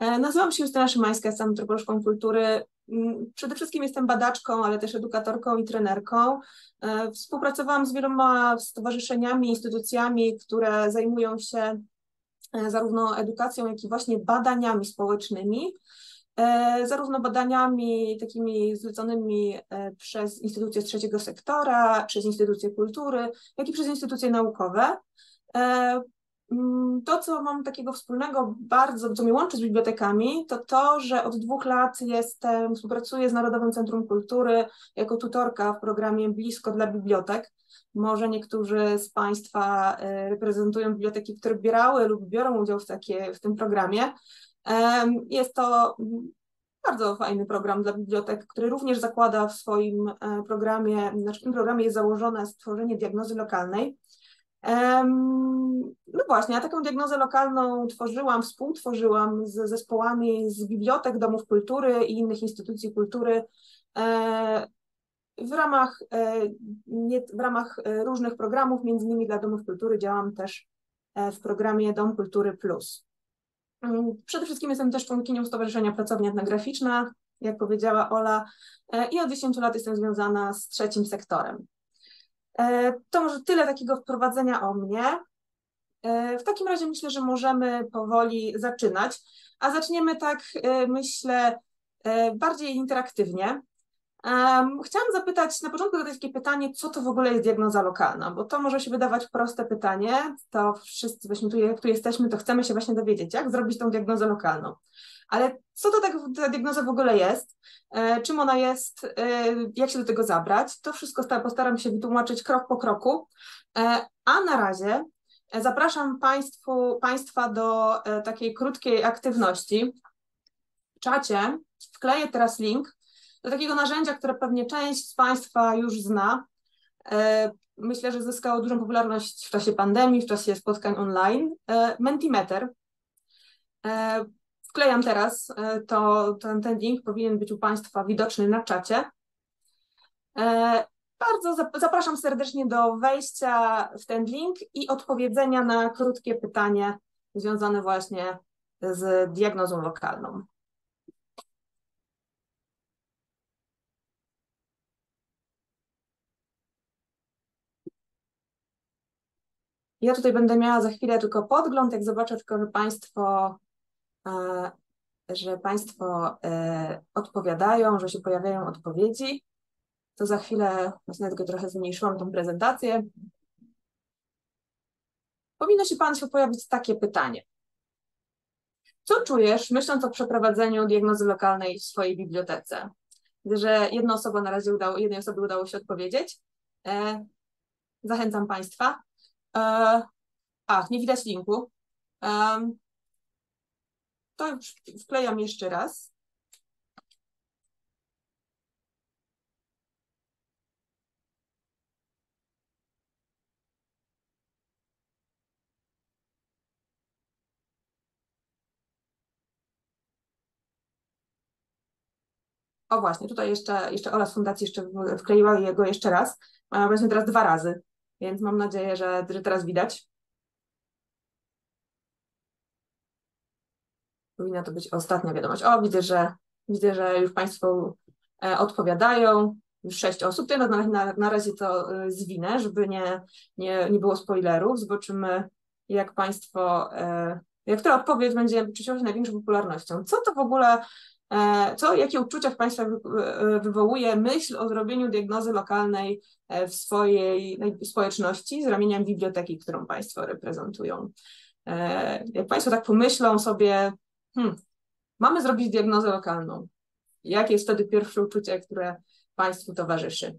Nazywam się Justyna Szymańska, jestem antropolożką kultury. Mm, przede wszystkim jestem badaczką, ale też edukatorką i trenerką. Współpracowałam z wieloma stowarzyszeniami, instytucjami, które zajmują się zarówno edukacją, jak i właśnie badaniami społecznymi. E, zarówno badaniami takimi zleconymi e, przez instytucje trzeciego sektora, przez instytucje kultury, jak i przez instytucje naukowe. Mm, to, co mam takiego wspólnego bardzo, co mnie łączy z bibliotekami, to to, że od dwóch lat jestem, współpracuję z Narodowym Centrum Kultury jako tutorka w programie Blisko dla Bibliotek. Może niektórzy z Państwa reprezentują biblioteki, które bierały lub biorą udział w, takie, w tym programie. Jest to bardzo fajny program dla bibliotek, który również zakłada w swoim e, programie, znaczy w tym programie jest założone stworzenie diagnozy lokalnej. No właśnie, ja taką diagnozę lokalną tworzyłam, współtworzyłam z zespołami z bibliotek, domów kultury i innych instytucji kultury e, w ramach, e, w ramach różnych programów, między innymi dla domów kultury działam też w programie Dom Kultury Plus. Mm, przede wszystkim jestem też członkinią Stowarzyszenia Pracownia Etnograficzna, jak powiedziała Ola, e, i od 10 lat jestem związana z trzecim sektorem. E, to może tyle takiego wprowadzenia o mnie. E, w takim razie myślę, że możemy powoli zaczynać, a zaczniemy tak, myślę, bardziej interaktywnie. Chciałam zapytać, na początku zadać takie pytanie, co to w ogóle jest diagnoza lokalna, bo to może się wydawać proste pytanie, to wszyscy właśnie tu, tu jesteśmy, to chcemy się właśnie dowiedzieć, jak zrobić tą diagnozę lokalną. Ale co to tak, ta diagnoza w ogóle jest, e, czym ona jest, e, jak się do tego zabrać, to wszystko postaram się wytłumaczyć krok po kroku, e, a na razie zapraszam Państwu, Państwa do takiej krótkiej aktywności. W czacie wkleję teraz link do takiego narzędzia, które pewnie część z Państwa już zna. Myślę, że zyskało dużą popularność w czasie pandemii, w czasie spotkań online. Mentimeter. E, wklejam teraz, to ten, ten link powinien być u Państwa widoczny na czacie. Bardzo zapraszam serdecznie do wejścia w ten link i odpowiedzenia na krótkie pytanie związane właśnie z diagnozą lokalną. Ja tutaj będę miała za chwilę tylko podgląd, jak zobaczę tylko, że Państwo, e, że Państwo e, odpowiadają, że się pojawiają odpowiedzi, to za chwilę, właśnie tylko trochę zmniejszyłam tą prezentację. Powinno się Państwu pojawić takie pytanie. Co czujesz, myśląc o przeprowadzeniu diagnozy lokalnej w swojej bibliotece? Widzę, że jedna osoba na razie udało, jednej osobie udało się odpowiedzieć. E, zachęcam Państwa. E, ach, nie widać linku. Um, to wklejam jeszcze raz. O właśnie, tutaj jeszcze, jeszcze Ola z Fundacji jeszcze wkleiła jego jeszcze raz. Właśnie teraz dwa razy więc mam nadzieję, że, że teraz widać. Powinna to być ostatnia wiadomość. O, widzę, że widzę, że już Państwo e, odpowiadają. Już sześć osób. To ja na, na, na razie to e, zwinę, żeby nie, nie, nie było spoilerów. Zobaczymy, jak Państwo, e, jak która odpowiedź będzie cieszyła się największą popularnością. Co to w ogóle co, jakie uczucia w Państwa wywołuje myśl o zrobieniu diagnozy lokalnej w swojej społeczności z ramieniem biblioteki, którą Państwo reprezentują? Jak Państwo tak pomyślą sobie, hmm, mamy zrobić diagnozę lokalną, jakie jest wtedy pierwsze uczucie, które Państwu towarzyszy?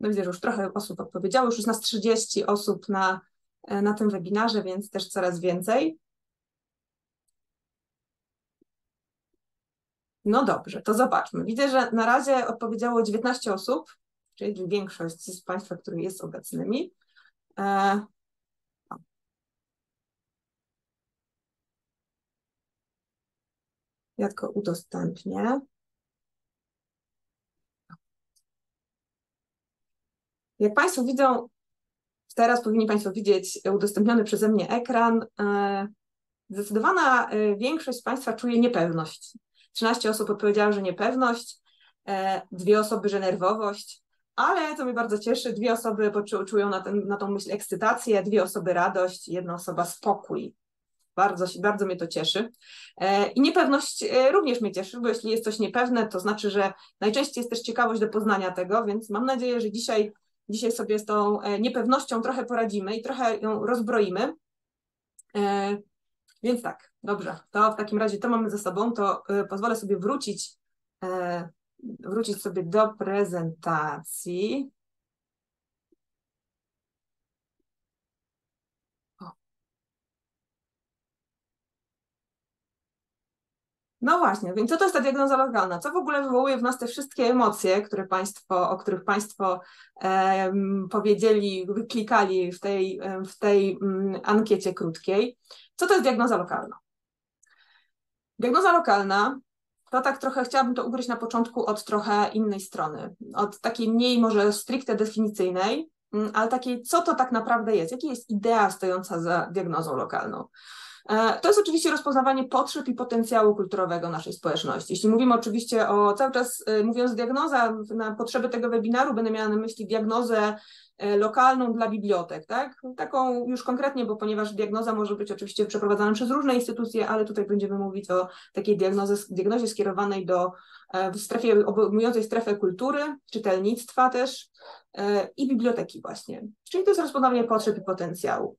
No widzę, że już trochę osób odpowiedziało, już jest nas 30 osób na, e, na tym webinarze, więc też coraz więcej. No dobrze, to zobaczmy. Widzę, że na razie odpowiedziało 19 osób, czyli większość z Państwa, których jest obecnymi. E... Ja tylko udostępnię. Jak Państwo widzą, Teraz powinni Państwo widzieć udostępniony przeze mnie ekran. Zdecydowana większość z Państwa czuje niepewność. 13 osób odpowiedziało, że niepewność, dwie osoby, że nerwowość, ale co mnie bardzo cieszy, dwie osoby czują na, ten, na tą myśl ekscytację, dwie osoby radość, jedna osoba spokój. Bardzo, bardzo mnie to cieszy. E, I niepewność e, również mnie cieszy, bo jeśli jest coś niepewne, to znaczy, że najczęściej jest też ciekawość do poznania tego, więc mam nadzieję, że dzisiaj, dzisiaj sobie z tą e, niepewnością trochę poradzimy i trochę ją rozbroimy. Więc tak, dobrze, to w takim razie to mamy ze sobą, to pozwolę sobie wrócić wrócić sobie do prezentacji. No właśnie, więc co to jest ta diagnoza lokalna? Co w ogóle wywołuje w nas te wszystkie emocje, które państwo, o których Państwo um, powiedzieli, wyklikali w tej, w tej um, ankiecie krótkiej? Co to jest diagnoza lokalna? Diagnoza lokalna to tak trochę chciałabym to ugryźć na początku od trochę innej strony, od takiej mniej może stricte definicyjnej, mm, ale takiej, co to tak naprawdę jest, jaka jest idea stojąca za diagnozą lokalną. E, to jest oczywiście rozpoznawanie potrzeb i potencjału kulturowego naszej społeczności. Jeśli mówimy oczywiście o, cały czas e, mówiąc diagnoza, na potrzeby tego webinaru będę miała na myśli diagnozę E, lokalną dla bibliotek, tak? Taką już konkretnie, bo ponieważ diagnoza może być oczywiście przeprowadzana przez różne instytucje, ale tutaj będziemy mówić o takiej diagnozie, diagnozie skierowanej do w strefie, obejmującej strefę kultury, czytelnictwa też i biblioteki właśnie. Czyli to jest rozpoznawanie potrzeb i potencjału.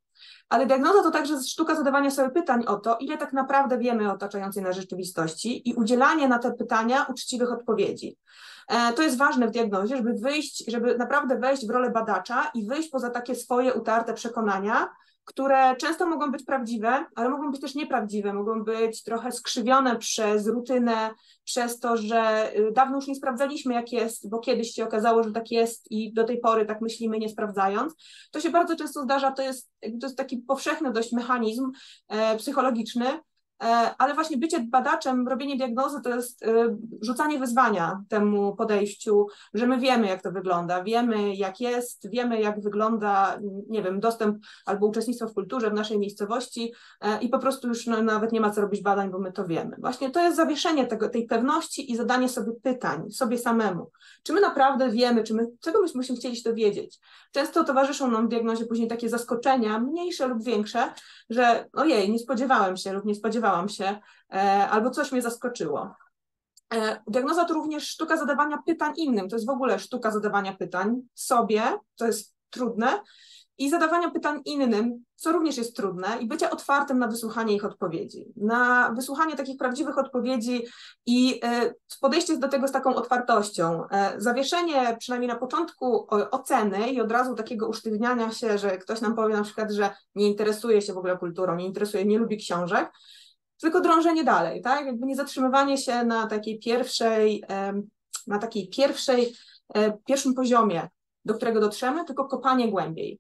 Ale diagnoza to także sztuka zadawania sobie pytań o to, ile tak naprawdę wiemy o otaczającej nas rzeczywistości i udzielanie na te pytania uczciwych odpowiedzi. E, to jest ważne w diagnozie, żeby wyjść, żeby naprawdę wejść w rolę badacza i wyjść poza takie swoje utarte przekonania, które często mogą być prawdziwe, ale mogą być też nieprawdziwe, mogą być trochę skrzywione przez rutynę, przez to, że y, dawno już nie sprawdzaliśmy, jak jest, bo kiedyś się okazało, że tak jest i do tej pory tak myślimy, nie sprawdzając. To się bardzo często zdarza, to jest, to jest taki powszechny dość mechanizm e, psychologiczny, ale właśnie bycie badaczem, robienie diagnozy to jest e, rzucanie wyzwania temu podejściu, że my wiemy, jak to wygląda, wiemy, jak jest, wiemy, jak wygląda, nie wiem, dostęp albo uczestnictwo w kulturze w naszej miejscowości e, i po prostu już no, nawet nie ma co robić badań, bo my to wiemy. Właśnie to jest zawieszenie tego, tej pewności i zadanie sobie pytań, sobie samemu. Czy my naprawdę wiemy, czy my, czego myśmy chcieli się dowiedzieć? Często towarzyszą nam w diagnozie później takie zaskoczenia, mniejsze lub większe, że ojej, nie spodziewałem się lub nie spodziewałam się, e, albo coś mnie zaskoczyło. E, diagnoza to również sztuka zadawania pytań innym. To jest w ogóle sztuka zadawania pytań sobie, to jest trudne, i zadawania pytań innym, co również jest trudne, i bycie otwartym na wysłuchanie ich odpowiedzi, na wysłuchanie takich prawdziwych odpowiedzi i e, podejście do tego z taką otwartością. Zawieszenie przynajmniej na początku oceny i od razu takiego usztywniania się, że ktoś nam powie na przykład, że nie interesuje się w ogóle kulturą, nie interesuje, nie lubi książek, tylko drążenie dalej, tak? Jakby nie zatrzymywanie się na takiej pierwszej, na takiej pierwszej, e, pierwszym poziomie, do którego dotrzemy, tylko kopanie głębiej.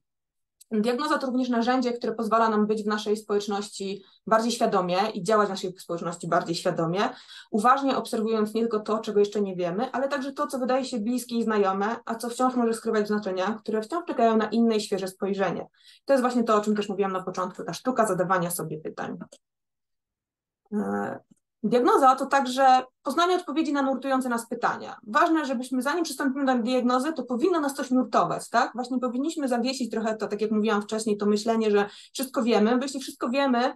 Diagnoza to również narzędzie, które pozwala nam być w naszej społeczności bardziej świadomie i działać w naszej społeczności bardziej świadomie, uważnie obserwując nie tylko to, czego jeszcze nie wiemy, ale także to, co wydaje się bliskie i znajome, a co wciąż może skrywać znaczenia, które wciąż czekają na inne i świeże spojrzenie. To jest właśnie to, o czym też mówiłam na początku, ta sztuka zadawania sobie pytań. E, diagnoza to także poznanie odpowiedzi na nurtujące nas pytania. Ważne, żebyśmy zanim przystąpimy do diagnozy, to powinno nas coś nurtować, tak? Właśnie powinniśmy zawiesić trochę to, tak jak mówiłam wcześniej, to myślenie, że wszystko wiemy, bo jeśli wszystko wiemy,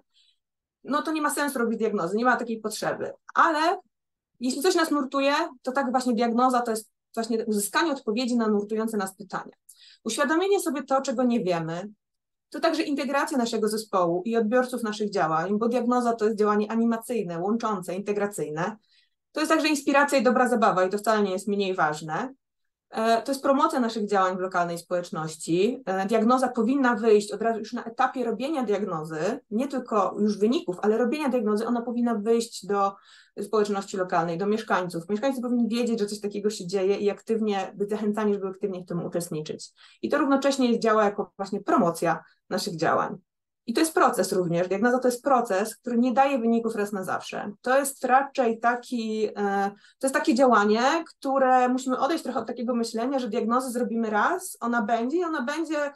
no to nie ma sensu robić diagnozy, nie ma takiej potrzeby. Ale jeśli coś nas nurtuje, to tak właśnie diagnoza to jest właśnie uzyskanie odpowiedzi na nurtujące nas pytania. Uświadomienie sobie to, czego nie wiemy, to także integracja naszego zespołu i odbiorców naszych działań, bo diagnoza to jest działanie animacyjne, łączące, integracyjne. To jest także inspiracja i dobra zabawa i to wcale nie jest mniej ważne. E, to jest promocja naszych działań w lokalnej społeczności. E, diagnoza powinna wyjść od razu już na etapie robienia diagnozy, nie tylko już wyników, ale robienia diagnozy, ona powinna wyjść do społeczności lokalnej, do mieszkańców. Mieszkańcy powinni wiedzieć, że coś takiego się dzieje i aktywnie być zachęcani, żeby aktywnie w tym uczestniczyć. I to równocześnie działa jako właśnie promocja naszych działań. I to jest proces również. Diagnoza to jest proces, który nie daje wyników raz na zawsze. To jest raczej taki, e, to jest takie działanie, które musimy odejść trochę od takiego myślenia, że diagnozy zrobimy raz, ona będzie i ona będzie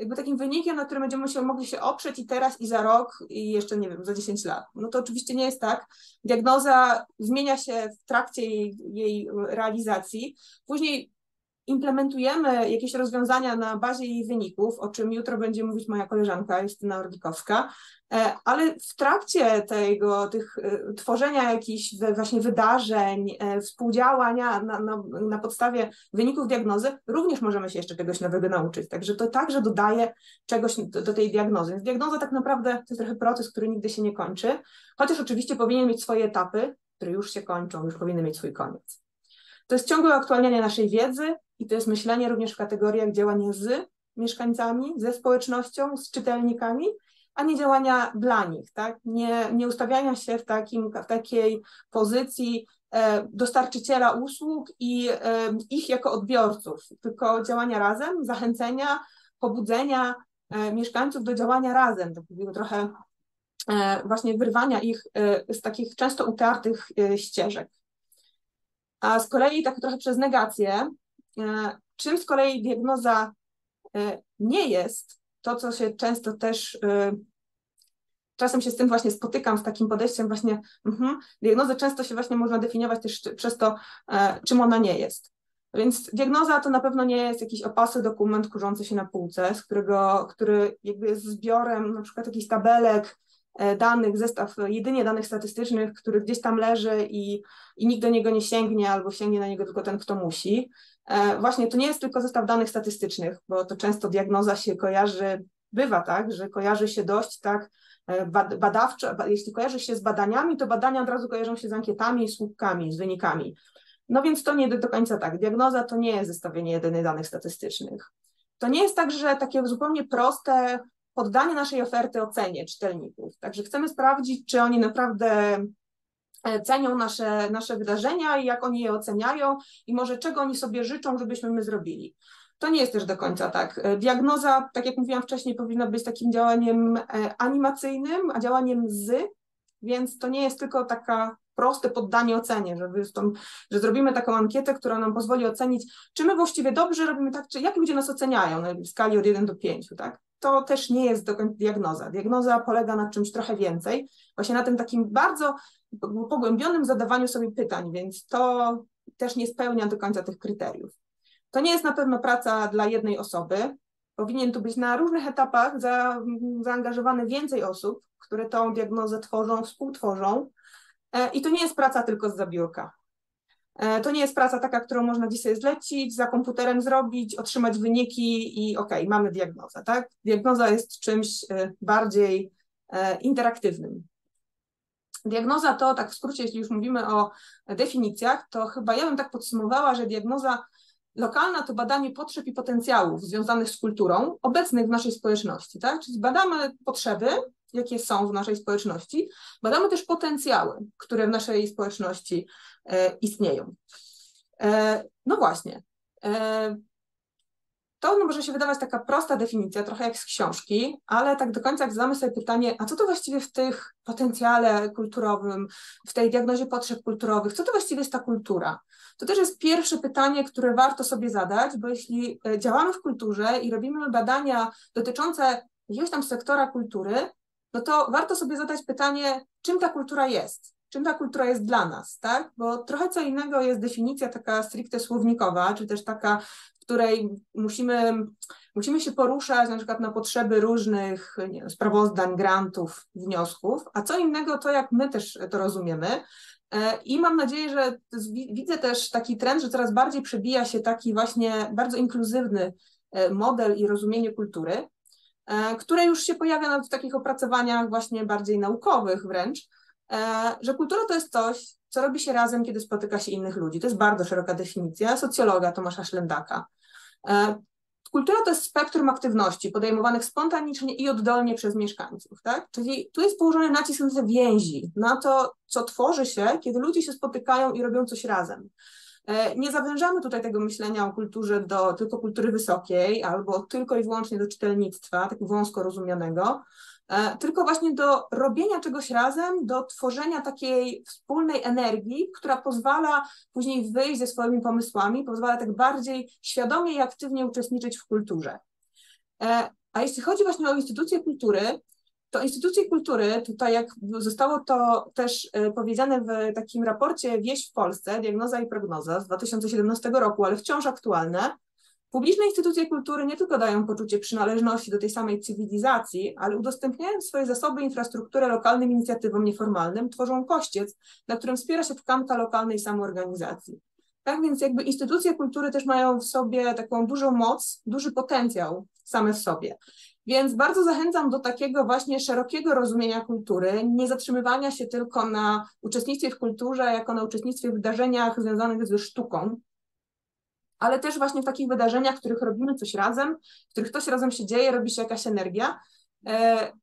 jakby takim wynikiem, na którym będziemy się, mogli się oprzeć i teraz, i za rok, i jeszcze, nie wiem, za 10 lat. No to oczywiście nie jest tak. Diagnoza zmienia się w trakcie jej, jej realizacji. Później implementujemy jakieś rozwiązania na bazie jej wyników, o czym jutro będzie mówić moja koleżanka Justyna Orlikowska, e, ale w trakcie tego, tych e, tworzenia jakichś właśnie wydarzeń, e, współdziałania na, na, na podstawie wyników diagnozy, również możemy się jeszcze czegoś nowego nauczyć. Także to także dodaje czegoś do, do tej diagnozy. Więc diagnoza tak naprawdę to jest trochę proces, który nigdy się nie kończy, chociaż oczywiście powinien mieć swoje etapy, które już się kończą, już powinny mieć swój koniec. To jest ciągłe aktualnianie naszej wiedzy i to jest myślenie również w kategoriach działania z mieszkańcami, ze społecznością, z czytelnikami, a nie działania dla nich, tak? Nie, nie ustawiania się w, takim, w takiej pozycji e, dostarczyciela usług i e, ich jako odbiorców, tylko działania razem, zachęcenia, pobudzenia e, mieszkańców do działania razem, takiego trochę e, właśnie wyrwania ich e, z takich często utartych e, ścieżek. A z kolei tak trochę przez negację, czym z kolei diagnoza e, nie jest, to co się często też e, czasem się z tym właśnie spotykam, z takim podejściem właśnie, uh-huh, diagnozę często się właśnie można definiować też przez to, czym ona nie jest. Więc diagnoza to na pewno nie jest jakiś opasy dokument kurzący się na półce, z którego, który jakby jest zbiorem na przykład jakichś tabelek, E, danych, zestaw jedynie danych statystycznych, który gdzieś tam leży i, i nikt do niego nie sięgnie albo sięgnie na niego tylko ten, kto musi. E, właśnie to nie jest tylko zestaw danych statystycznych, bo to często diagnoza się kojarzy, bywa tak, że kojarzy się dość tak e, badawczo, jeśli kojarzy się z badaniami, to badania od razu kojarzą się z ankietami, słupkami, z wynikami. No więc to nie do końca tak. Diagnoza to nie jest zestawienie jedynych danych statystycznych. To nie jest tak, że takie zupełnie proste poddanie naszej oferty ocenie czytelników. Także chcemy sprawdzić, czy oni naprawdę e, cenią nasze, nasze wydarzenia i jak oni je oceniają i może czego oni sobie życzą, żebyśmy my zrobili. To nie jest też do końca tak. E, diagnoza, tak jak mówiłam wcześniej, powinna być takim działaniem e, animacyjnym, a działaniem z, więc to nie jest tylko taka proste poddanie ocenie, żeby tą, że zrobimy taką ankietę, która nam pozwoli ocenić, czy my właściwie dobrze robimy tak, czy jak ludzie nas oceniają na skali od 1 do 5, tak? To też nie jest do końca diagnoza. Diagnoza polega na czymś trochę więcej, właśnie na tym takim bardzo pogłębionym zadawaniu sobie pytań, więc to też nie spełnia do końca tych kryteriów. To nie jest na pewno praca dla jednej osoby. Powinien tu być na różnych etapach za, więcej osób, które tą diagnozę tworzą, współtworzą, E, I to nie jest praca tylko z zabiórka. E, to nie jest praca taka, którą można dzisiaj zlecić, za komputerem zrobić, otrzymać wyniki i ok, mamy diagnozę, tak? Diagnoza jest czymś e, bardziej interaktywnym. Diagnoza to, tak w skrócie, jeśli już mówimy o definicjach, to chyba ja bym tak podsumowała, że diagnoza lokalna to badanie potrzeb i potencjałów związanych z kulturą obecnych w naszej społeczności, tak? Czyli badamy potrzeby jakie są w naszej społeczności. Badamy też potencjały, które w naszej społeczności e, istnieją. E, no właśnie. E, to no, może się wydawać taka prosta definicja, trochę jak z książki, ale tak do końca jak zadamy sobie pytanie, a co to właściwie w tych potencjale kulturowym, w tej diagnozie potrzeb kulturowych, co to właściwie jest ta kultura? To też jest pierwsze pytanie, które warto sobie zadać, bo jeśli działamy w kulturze i robimy badania dotyczące jakiegoś tam sektora kultury, no to warto sobie zadać pytanie, czym ta kultura jest? Czym ta kultura jest dla nas, tak? Bo trochę co innego jest definicja taka stricte słownikowa, czy też taka, w której musimy, musimy się poruszać na przykład na potrzeby różnych sprawozdań, grantów, wniosków, a co innego to, jak my też to rozumiemy. E, I mam nadzieję, że widzę też taki trend, że coraz bardziej przebija się taki właśnie bardzo inkluzywny e, model i rozumienie kultury, które już się pojawia w takich opracowaniach właśnie bardziej naukowych wręcz, e, że kultura to jest coś, co robi się razem, kiedy spotyka się innych ludzi. To jest bardzo szeroka definicja socjologa Tomasza Szlendaka. E, kultura to jest spektrum aktywności podejmowanych spontanicznie i oddolnie przez mieszkańców, tak? Czyli tu jest położony nacisk na te więzi, na to, co tworzy się, kiedy ludzie się spotykają i robią coś razem. E, nie zawężamy tutaj tego myślenia o kulturze do tylko kultury wysokiej albo tylko i wyłącznie do czytelnictwa, tak wąsko rozumianego, e, tylko właśnie do robienia czegoś razem, do tworzenia takiej wspólnej energii, która pozwala później wyjść ze swoimi pomysłami, pozwala tak bardziej świadomie i aktywnie uczestniczyć w kulturze. E, A jeśli chodzi właśnie o instytucje kultury, to instytucje kultury, tutaj jak zostało to też powiedziane w takim raporcie Wieś w Polsce, diagnoza i prognoza z 2017 roku, ale wciąż aktualne, Publiczne instytucje kultury nie tylko dają poczucie przynależności do tej samej cywilizacji, ale udostępniają swoje zasoby infrastrukturę lokalnym inicjatywom nieformalnym, tworzą kościec, na którym wspiera się tkanka lokalnej samoorganizacji. Tak więc jakby instytucje kultury też mają w sobie taką dużą moc, duży potencjał same w sobie. Więc bardzo zachęcam do takiego właśnie szerokiego rozumienia kultury, nie zatrzymywania się tylko na uczestnictwie w kulturze, jako na uczestnictwie w wydarzeniach związanych ze sztuką, ale też właśnie w takich wydarzeniach, w których robimy coś razem, w których coś razem się dzieje, robi się jakaś energia,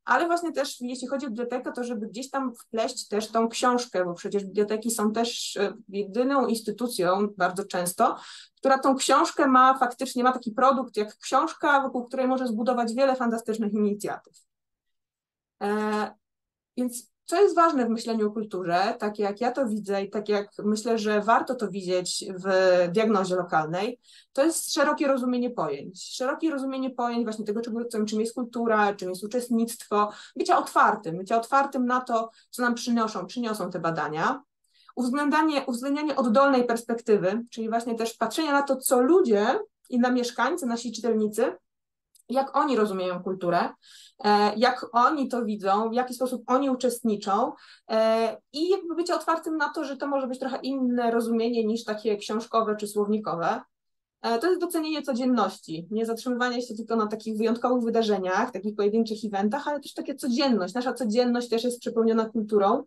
ale właśnie też jeśli chodzi o bibliotekę, to żeby gdzieś tam wpleść też tą książkę, bo przecież biblioteki są też e, jedyną instytucją bardzo często, która tą książkę ma faktycznie, ma taki produkt jak książka, wokół której może zbudować wiele fantastycznych inicjatyw. E, więc co jest ważne w myśleniu o kulturze, tak jak ja to widzę i tak jak myślę, że warto to widzieć w diagnozie lokalnej, to jest szerokie rozumienie pojęć. Szerokie rozumienie pojęć właśnie tego, czym, czym jest kultura, czym jest uczestnictwo, bycia otwartym, bycia otwartym na to, co nam przynoszą, przyniosą te badania. Uwzględnianie, uwzględnianie oddolnej perspektywy, czyli właśnie też patrzenia na to, co ludzie i na mieszkańcy, nasi czytelnicy jak oni rozumieją kulturę, e, jak oni to widzą, w jaki sposób oni uczestniczą e, i jakby bycie otwartym na to, że to może być trochę inne rozumienie niż takie książkowe czy słownikowe. E, to jest docenienie codzienności, nie zatrzymywanie się tylko na takich wyjątkowych wydarzeniach, takich pojedynczych eventach, ale też takie codzienność. Nasza codzienność też jest przepełniona kulturą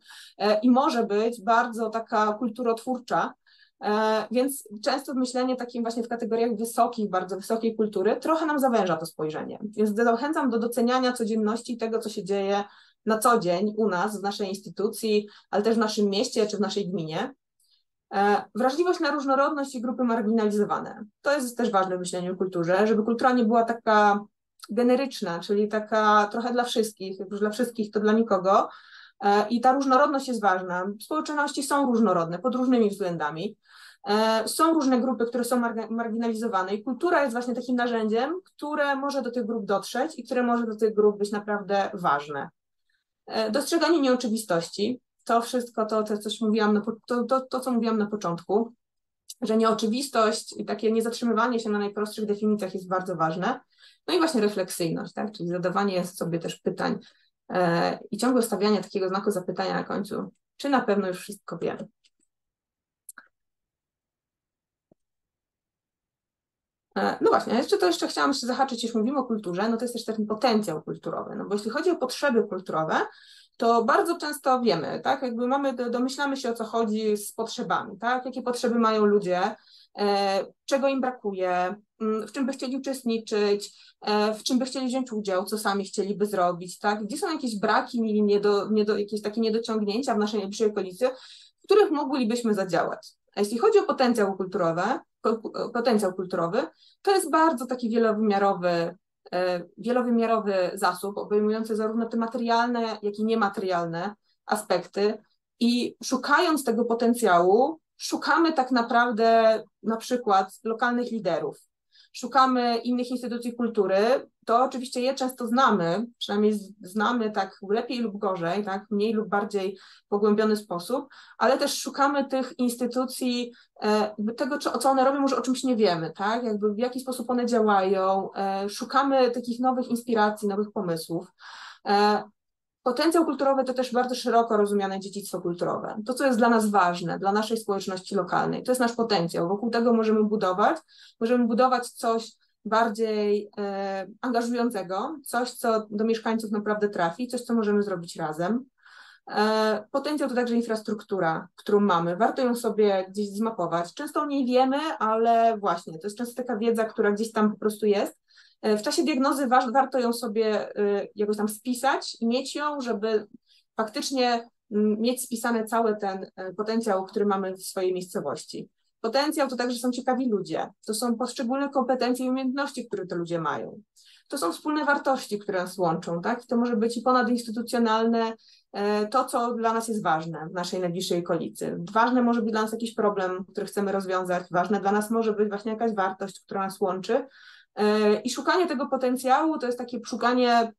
i może być bardzo taka kulturotwórcza, więc często myślenie takim właśnie w kategoriach wysokich, bardzo wysokiej kultury trochę nam zawęża to spojrzenie. Więc zachęcam do doceniania codzienności tego, co się dzieje na co dzień u nas, w naszej instytucji, ale też w naszym mieście czy w naszej gminie. E, wrażliwość na różnorodność i grupy marginalizowane. To jest też ważne w myśleniu o kulturze, żeby kultura nie była taka generyczna, czyli taka trochę dla wszystkich, jak już dla wszystkich, to dla nikogo. E, I ta różnorodność jest ważna. Społeczności są różnorodne pod różnymi względami. E, są różne grupy, które są marginalizowane i kultura jest właśnie takim narzędziem, które może do tych grup dotrzeć i które może do tych grup być naprawdę ważne. E, dostrzeganie nieoczywistości, to wszystko to, to coś mówiłam na, to, to, to, co mówiłam na początku, że nieoczywistość i takie niezatrzymywanie się na najprostszych definicjach jest bardzo ważne. No i właśnie refleksyjność, tak? czyli zadawanie sobie też pytań i ciągłe stawianie takiego znaku zapytania na końcu, czy na pewno już wszystko wiemy. E, no właśnie, jeszcze to jeszcze chciałam się zahaczyć, jeśli mówimy o kulturze, no to jest też ten potencjał kulturowy, no bo jeśli chodzi o potrzeby kulturowe, to bardzo często wiemy, tak, jakby mamy, domyślamy się o co chodzi z potrzebami, tak, jakie potrzeby mają ludzie, e, czego im brakuje, w czym by chcieli uczestniczyć, e, w czym by chcieli wziąć udział, co sami chcieliby zrobić, tak, gdzie są jakieś braki, niedo, niedo, jakieś takie niedociągnięcia w naszej najbliższej okolicy, w których moglibyśmy zadziałać. A jeśli chodzi o potencjał kulturowy, potencjał kulturowy, to jest bardzo taki wielowymiarowy, e, wielowymiarowy zasób, obejmujący zarówno te materialne, jak i niematerialne aspekty. I szukając tego potencjału, szukamy tak naprawdę na przykład lokalnych liderów, szukamy innych instytucji kultury, to oczywiście je często znamy, przynajmniej znamy tak lepiej lub gorzej, tak, mniej lub bardziej pogłębiony sposób, ale też szukamy tych instytucji, e, tego, co one robią, może o czymś nie wiemy, tak, jakby w jaki sposób one działają, e, szukamy takich nowych inspiracji, nowych pomysłów. Potencjał kulturowy to też bardzo szeroko rozumiane dziedzictwo kulturowe. To, co jest dla nas ważne, dla naszej społeczności lokalnej, to jest nasz potencjał. Wokół tego możemy budować, możemy budować coś bardziej e, angażującego, coś, co do mieszkańców naprawdę trafi, coś, co możemy zrobić razem. E, potencjał to także infrastruktura, którą mamy. Warto ją sobie gdzieś zmapować. Często o niej wiemy, ale właśnie, to jest często taka wiedza, która gdzieś tam po prostu jest w czasie diagnozy warto ją sobie e, jakoś tam spisać i mieć ją, żeby faktycznie mieć spisany cały ten e, potencjał, który mamy w swojej miejscowości. Potencjał to także są ciekawi ludzie, to są poszczególne kompetencje i umiejętności, które te ludzie mają. To są wspólne wartości, które nas łączą, tak? To może być i ponadinstytucjonalne, to, co dla nas jest ważne w naszej najbliższej okolicy. Ważne może być dla nas jakiś problem, który chcemy rozwiązać, ważne dla nas może być właśnie jakaś wartość, która nas łączy, I szukanie tego potencjału to jest takie szukanie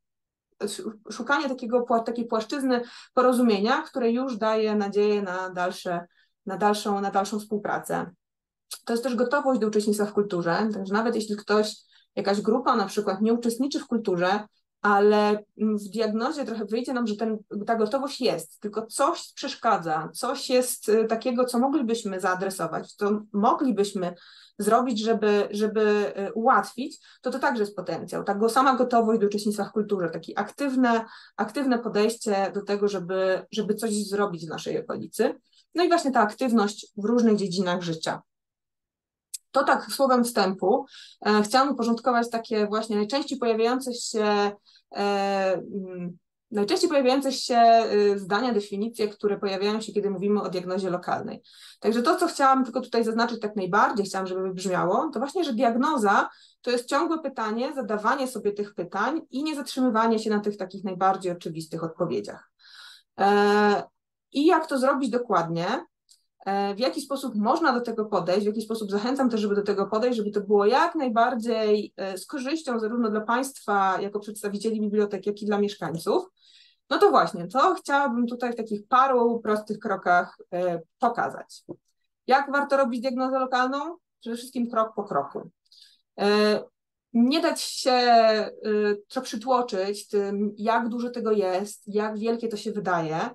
szukanie takiego, takiej płaszczyzny porozumienia, które już daje nadzieję na, dalsze, na, dalszą, na dalszą współpracę. To jest też gotowość do uczestnictwa w kulturze, także nawet jeśli ktoś, jakaś grupa na przykład nie uczestniczy w kulturze, ale w diagnozie trochę wyjdzie nam, że ten, ta gotowość jest, tylko coś przeszkadza, coś jest y, takiego, co moglibyśmy zaadresować, to moglibyśmy zrobić, żeby, żeby y, ułatwić, to to także jest potencjał. Tak, sama gotowość do uczestnictwa w kulturze, takie aktywne, aktywne podejście do tego, żeby, żeby coś zrobić w naszej okolicy. No i właśnie ta aktywność w różnych dziedzinach życia. To tak słowem wstępu. E, chciałam uporządkować takie właśnie najczęściej pojawiające się e, najczęściej pojawiające się y, zdania, definicje, które pojawiają się, kiedy mówimy o diagnozie lokalnej. Także to, co chciałam tylko tutaj zaznaczyć tak najbardziej, chciałam, żeby wybrzmiało, to właśnie, że diagnoza to jest ciągłe pytanie, zadawanie sobie tych pytań i nie zatrzymywanie się na tych takich najbardziej oczywistych odpowiedziach. E, I jak to zrobić dokładnie? E, w jaki sposób można do tego podejść, w jaki sposób zachęcam też, żeby do tego podejść, żeby to było jak najbardziej e, z korzyścią zarówno dla Państwa jako przedstawicieli bibliotek, jak i dla mieszkańców. No to właśnie, to chciałabym tutaj w takich paru prostych krokach e, pokazać. Jak warto robić diagnozę lokalną? Przede wszystkim krok po kroku. Nie dać się to przytłoczyć tym, jak dużo tego jest, jak wielkie to się wydaje,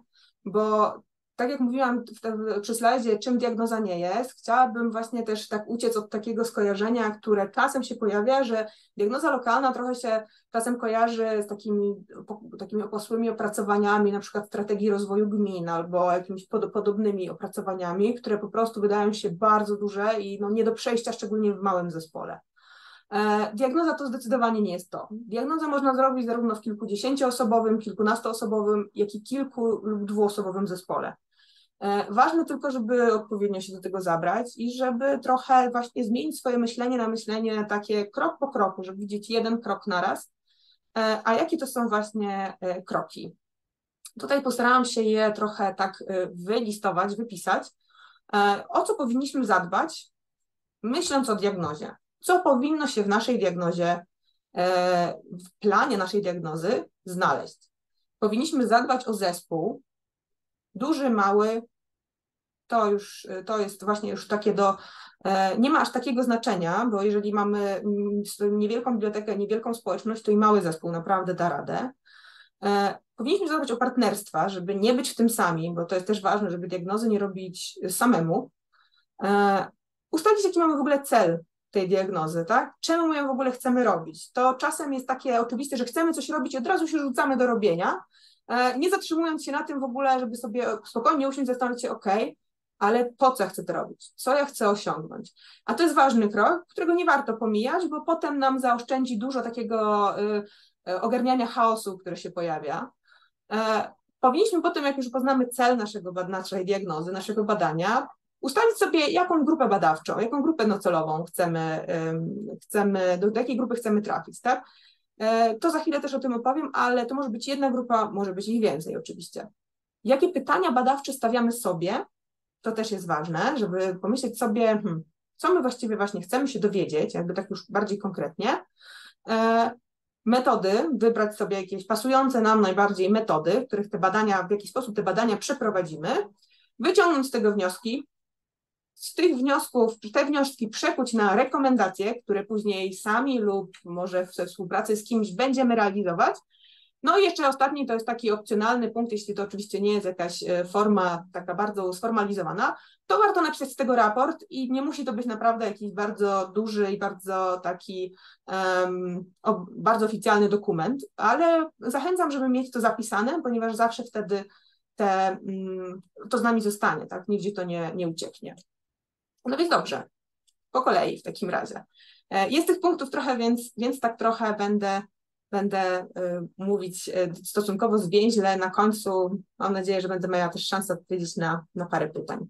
bo tak jak mówiłam w przy slajdzie, czym diagnoza nie jest, chciałabym właśnie też tak uciec od takiego skojarzenia, które czasem się pojawia, że diagnoza lokalna trochę się czasem kojarzy z takimi, takimi opasłymi opracowaniami, na przykład strategii rozwoju gmin albo jakimiś pod, podobnymi opracowaniami, które po prostu wydają się bardzo duże i no, nie do przejścia, szczególnie w małym zespole. E, diagnoza to zdecydowanie nie jest to. Diagnozę można zrobić zarówno w kilkudziesięcioosobowym, kilkunastoosobowym, jak i kilku lub dwuosobowym zespole. E, ważne tylko, żeby odpowiednio się do tego zabrać i żeby trochę właśnie zmienić swoje myślenie na myślenie takie krok po kroku, żeby widzieć jeden krok na raz. E, a jakie to są właśnie e, kroki? Tutaj postarałam się je trochę tak wylistować, wypisać. O co powinniśmy zadbać, myśląc o diagnozie? Co powinno się w naszej diagnozie, w planie naszej diagnozy znaleźć? Powinniśmy zadbać o zespół, duży, mały, to już to jest właśnie już takie do. E, nie ma aż takiego znaczenia, bo jeżeli mamy mm, niewielką bibliotekę, niewielką społeczność, to i mały zespół naprawdę da radę. E, powinniśmy zadbać o partnerstwa, żeby nie być w tym sami, bo to jest też ważne, żeby diagnozy nie robić samemu. E, ustalić, jaki mamy w ogóle cel tej diagnozy, tak? Czemu ją w ogóle chcemy robić? To czasem jest takie oczywiste, że chcemy coś robić i od razu się rzucamy do robienia, nie zatrzymując się na tym w ogóle, żeby sobie spokojnie usiąść, zastanowić się, ok, ale po co ja chcę to robić? Co ja chcę osiągnąć? A to jest ważny krok, którego nie warto pomijać, bo potem nam zaoszczędzi dużo takiego y, y, ogarniania chaosu, który się pojawia. E, powinniśmy potem, jak już poznamy cel naszego, naszej diagnozy, naszego badania, ustalić sobie, jaką grupę badawczą, jaką grupę docelową chcemy, chcemy do jakiej grupy chcemy trafić, tak? E, to za chwilę też o tym opowiem, ale to może być jedna grupa, może być ich więcej oczywiście. Jakie pytania badawcze stawiamy sobie, to też jest ważne, żeby pomyśleć sobie, hmm, co my właściwie właśnie chcemy się dowiedzieć, jakby tak już bardziej konkretnie. E, metody, wybrać sobie jakieś pasujące nam najbardziej metody, w których te badania, w jaki sposób te badania przeprowadzimy, wyciągnąć z tego wnioski, z tych wniosków, te wnioski przekuć na rekomendacje, które później sami lub może we współpracy z kimś będziemy realizować. No i jeszcze ostatni to jest taki opcjonalny punkt, jeśli to oczywiście nie jest jakaś e, forma taka bardzo sformalizowana, to warto napisać z tego raport i nie musi to być naprawdę jakiś bardzo duży i bardzo taki um, bardzo oficjalny dokument, ale zachęcam, żeby mieć to zapisane, ponieważ zawsze wtedy te, um, to z nami zostanie, tak? Nigdzie to nie, nie ucieknie. No więc dobrze, po kolei w takim razie. E, jest tych punktów trochę, więc, więc tak trochę będę, będę y, mówić y, stosunkowo zwięźle. Na końcu mam nadzieję, że będę miała też szansę odpowiedzieć na, na parę pytań.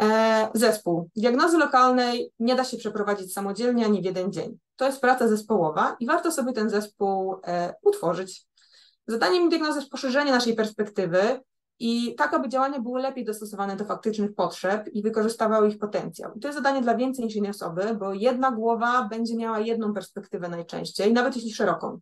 E, zespół. Diagnozy lokalnej nie da się przeprowadzić samodzielnie ani w jeden dzień. To jest praca zespołowa i warto sobie ten zespół e, utworzyć. Zadaniem diagnozy jest poszerzenie naszej perspektywy i tak, aby działania były lepiej dostosowane do faktycznych potrzeb i wykorzystywały ich potencjał. I to jest zadanie dla więcej niż jednej osoby, bo jedna głowa będzie miała jedną perspektywę najczęściej, nawet jeśli szeroką.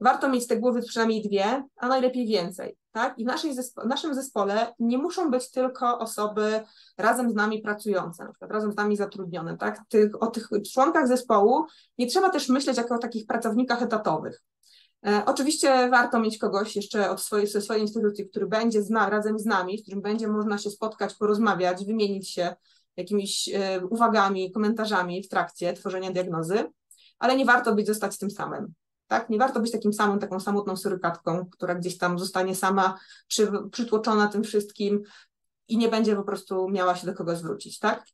Warto mieć te głowy przynajmniej dwie, a najlepiej więcej. Tak? I w naszej zespo naszym zespole nie muszą być tylko osoby razem z nami pracujące, na przykład razem z nami zatrudnione. Tak? Tych, o tych członkach zespołu nie trzeba też myśleć jako o takich pracownikach etatowych. E, oczywiście warto mieć kogoś jeszcze od swojej, ze swojej instytucji, który będzie zna, razem z nami, z którym będzie można się spotkać, porozmawiać, wymienić się jakimiś e, uwagami, komentarzami w trakcie tworzenia diagnozy, ale nie warto być zostać tym samym. Tak? Nie warto być takim samym, taką samotną surykatką, która gdzieś tam zostanie sama przy, przytłoczona tym wszystkim i nie będzie po prostu miała się do kogo zwrócić. Tak?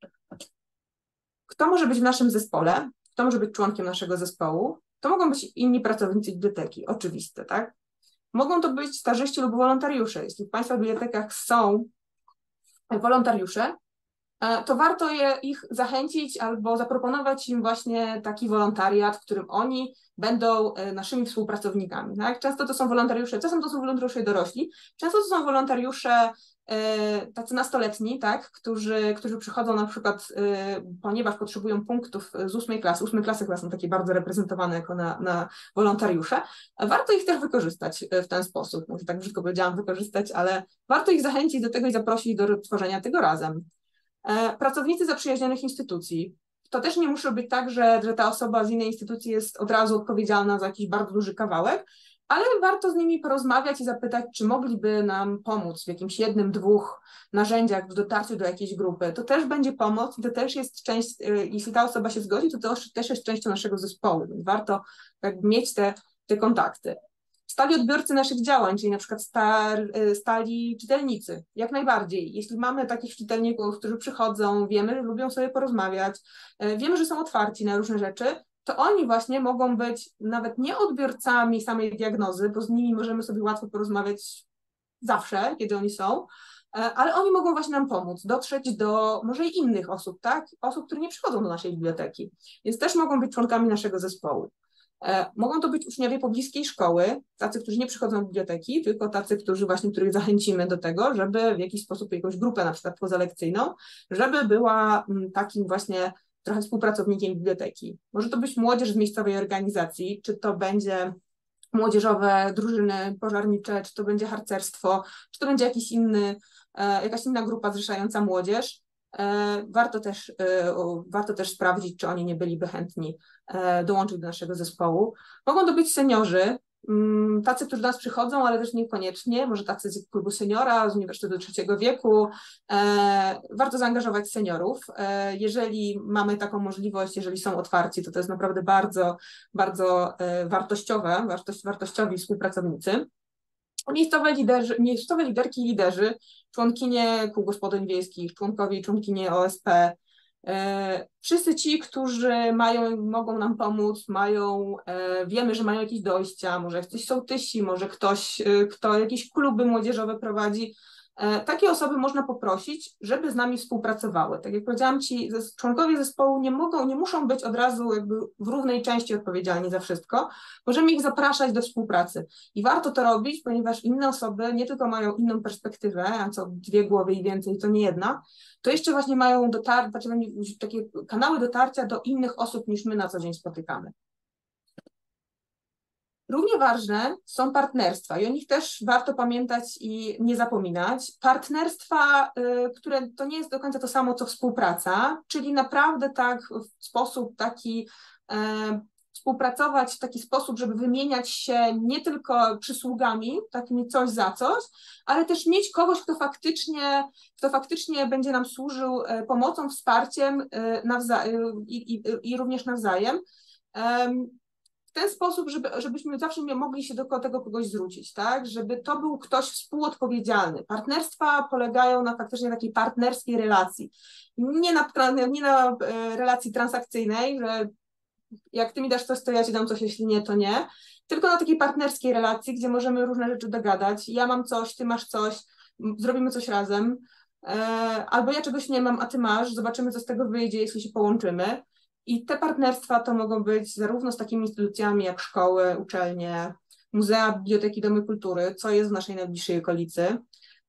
Kto może być w naszym zespole? Kto może być członkiem naszego zespołu? To mogą być inni pracownicy biblioteki, oczywiste, tak? Mogą to być starzyści lub wolontariusze. Jeśli w Państwa bibliotekach są wolontariusze, e, to warto je, ich zachęcić albo zaproponować im właśnie taki wolontariat, w którym oni będą e, naszymi współpracownikami. Tak? Często to są wolontariusze, czasem to są wolontariusze dorośli, często to są wolontariusze tacy nastoletni, tak, którzy, którzy przychodzą na przykład, e, ponieważ potrzebują punktów z ósmej klasy, ósme klasy chyba są takie bardzo reprezentowane jako na, na wolontariusze, warto ich też wykorzystać e, w ten sposób, może tak brzydko powiedziałam wykorzystać, ale warto ich zachęcić do tego i zaprosić do tworzenia tego razem. Pracownicy zaprzyjaźnionych instytucji, to też nie musi być tak, że, że ta osoba z innej instytucji jest od razu odpowiedzialna za jakiś bardzo duży kawałek, ale warto z nimi porozmawiać i zapytać, czy mogliby nam pomóc w jakimś jednym, dwóch narzędziach w dotarciu do jakiejś grupy. To też będzie pomoc i to też jest część, y, jeśli ta osoba się zgodzi, to to też jest częścią naszego zespołu, więc warto jakby mieć te, te kontakty. Stali odbiorcy naszych działań, czyli na przykład star, y, stali czytelnicy, jak najbardziej. Jeśli mamy takich czytelników, którzy przychodzą, wiemy, że lubią sobie porozmawiać, y, wiemy, że są otwarci na różne rzeczy, to oni właśnie mogą być nawet nie odbiorcami samej diagnozy, bo z nimi możemy sobie łatwo porozmawiać zawsze, kiedy oni są, e, ale oni mogą właśnie nam pomóc, dotrzeć do może i innych osób, tak? Osób, które nie przychodzą do naszej biblioteki, więc też mogą być członkami naszego zespołu. E, mogą to być uczniowie pobliskiej szkoły, tacy, którzy nie przychodzą do biblioteki, tylko tacy, którzy właśnie, których zachęcimy do tego, żeby w jakiś sposób jakąś grupę na przykład pozalekcyjną, żeby była mm, takim właśnie trochę współpracownikiem biblioteki. Może to być młodzież z miejscowej organizacji, czy to będzie młodzieżowe drużyny pożarnicze, czy to będzie harcerstwo, czy to będzie jakiś inny, e, jakaś inna grupa zrzeszająca młodzież. E, warto też, e, warto też sprawdzić, czy oni nie byliby chętni dołączyć do naszego zespołu. Mogą to być seniorzy, tacy, którzy do nas przychodzą, ale też niekoniecznie, może tacy z klubu seniora, z Uniwersytetu Trzeciego Wieku. E, warto zaangażować seniorów. E, jeżeli mamy taką możliwość, jeżeli są otwarci, to to jest naprawdę bardzo, bardzo e, wartościowe, wartość, wartościowi współpracownicy. Miejscowe, liderzy, miejscowe liderki i liderzy, członkinie kół gospodyń wiejskich, członkowie i członkinie OSP, wszyscy ci, którzy mają, mogą nam pomóc, mają, e, wiemy, że mają jakieś dojścia, może ktoś sołtysi, może ktoś, e, kto jakieś kluby młodzieżowe prowadzi, E, takie osoby można poprosić, żeby z nami współpracowały. Tak jak powiedziałam Ci, członkowie zespołu nie mogą, nie muszą być od razu jakby w równej części odpowiedzialni za wszystko. Możemy ich zapraszać do współpracy. I warto to robić, ponieważ inne osoby nie tylko mają inną perspektywę, a co dwie głowy i więcej, to nie jedna, to jeszcze właśnie mają dotar- znaczy takie kanały dotarcia do innych osób niż my na co dzień spotykamy. Równie ważne są partnerstwa i o nich też warto pamiętać i nie zapominać. Partnerstwa, y, które to nie jest do końca to samo, co współpraca, czyli naprawdę tak w sposób taki e, współpracować w taki sposób, żeby wymieniać się nie tylko przysługami, takimi coś za coś, ale też mieć kogoś, kto faktycznie, kto faktycznie będzie nam służył e, pomocą, wsparciem e, i, i, i również nawzajem w ten sposób, żeby, żebyśmy zawsze mogli się do tego kogoś zwrócić, tak? Żeby to był ktoś współodpowiedzialny. Partnerstwa polegają na faktycznie takiej partnerskiej relacji. Nie na, nie na e, relacji transakcyjnej, że jak ty mi dasz coś, to ja ci dam coś, jeśli nie, to nie. Tylko na takiej partnerskiej relacji, gdzie możemy różne rzeczy dogadać. Ja mam coś, ty masz coś, zrobimy coś razem. E, albo ja czegoś nie mam, a ty masz, zobaczymy, co z tego wyjdzie, jeśli się połączymy. I te partnerstwa to mogą być zarówno z takimi instytucjami jak szkoły, uczelnie, muzea, biblioteki, domy kultury, co jest w naszej najbliższej okolicy,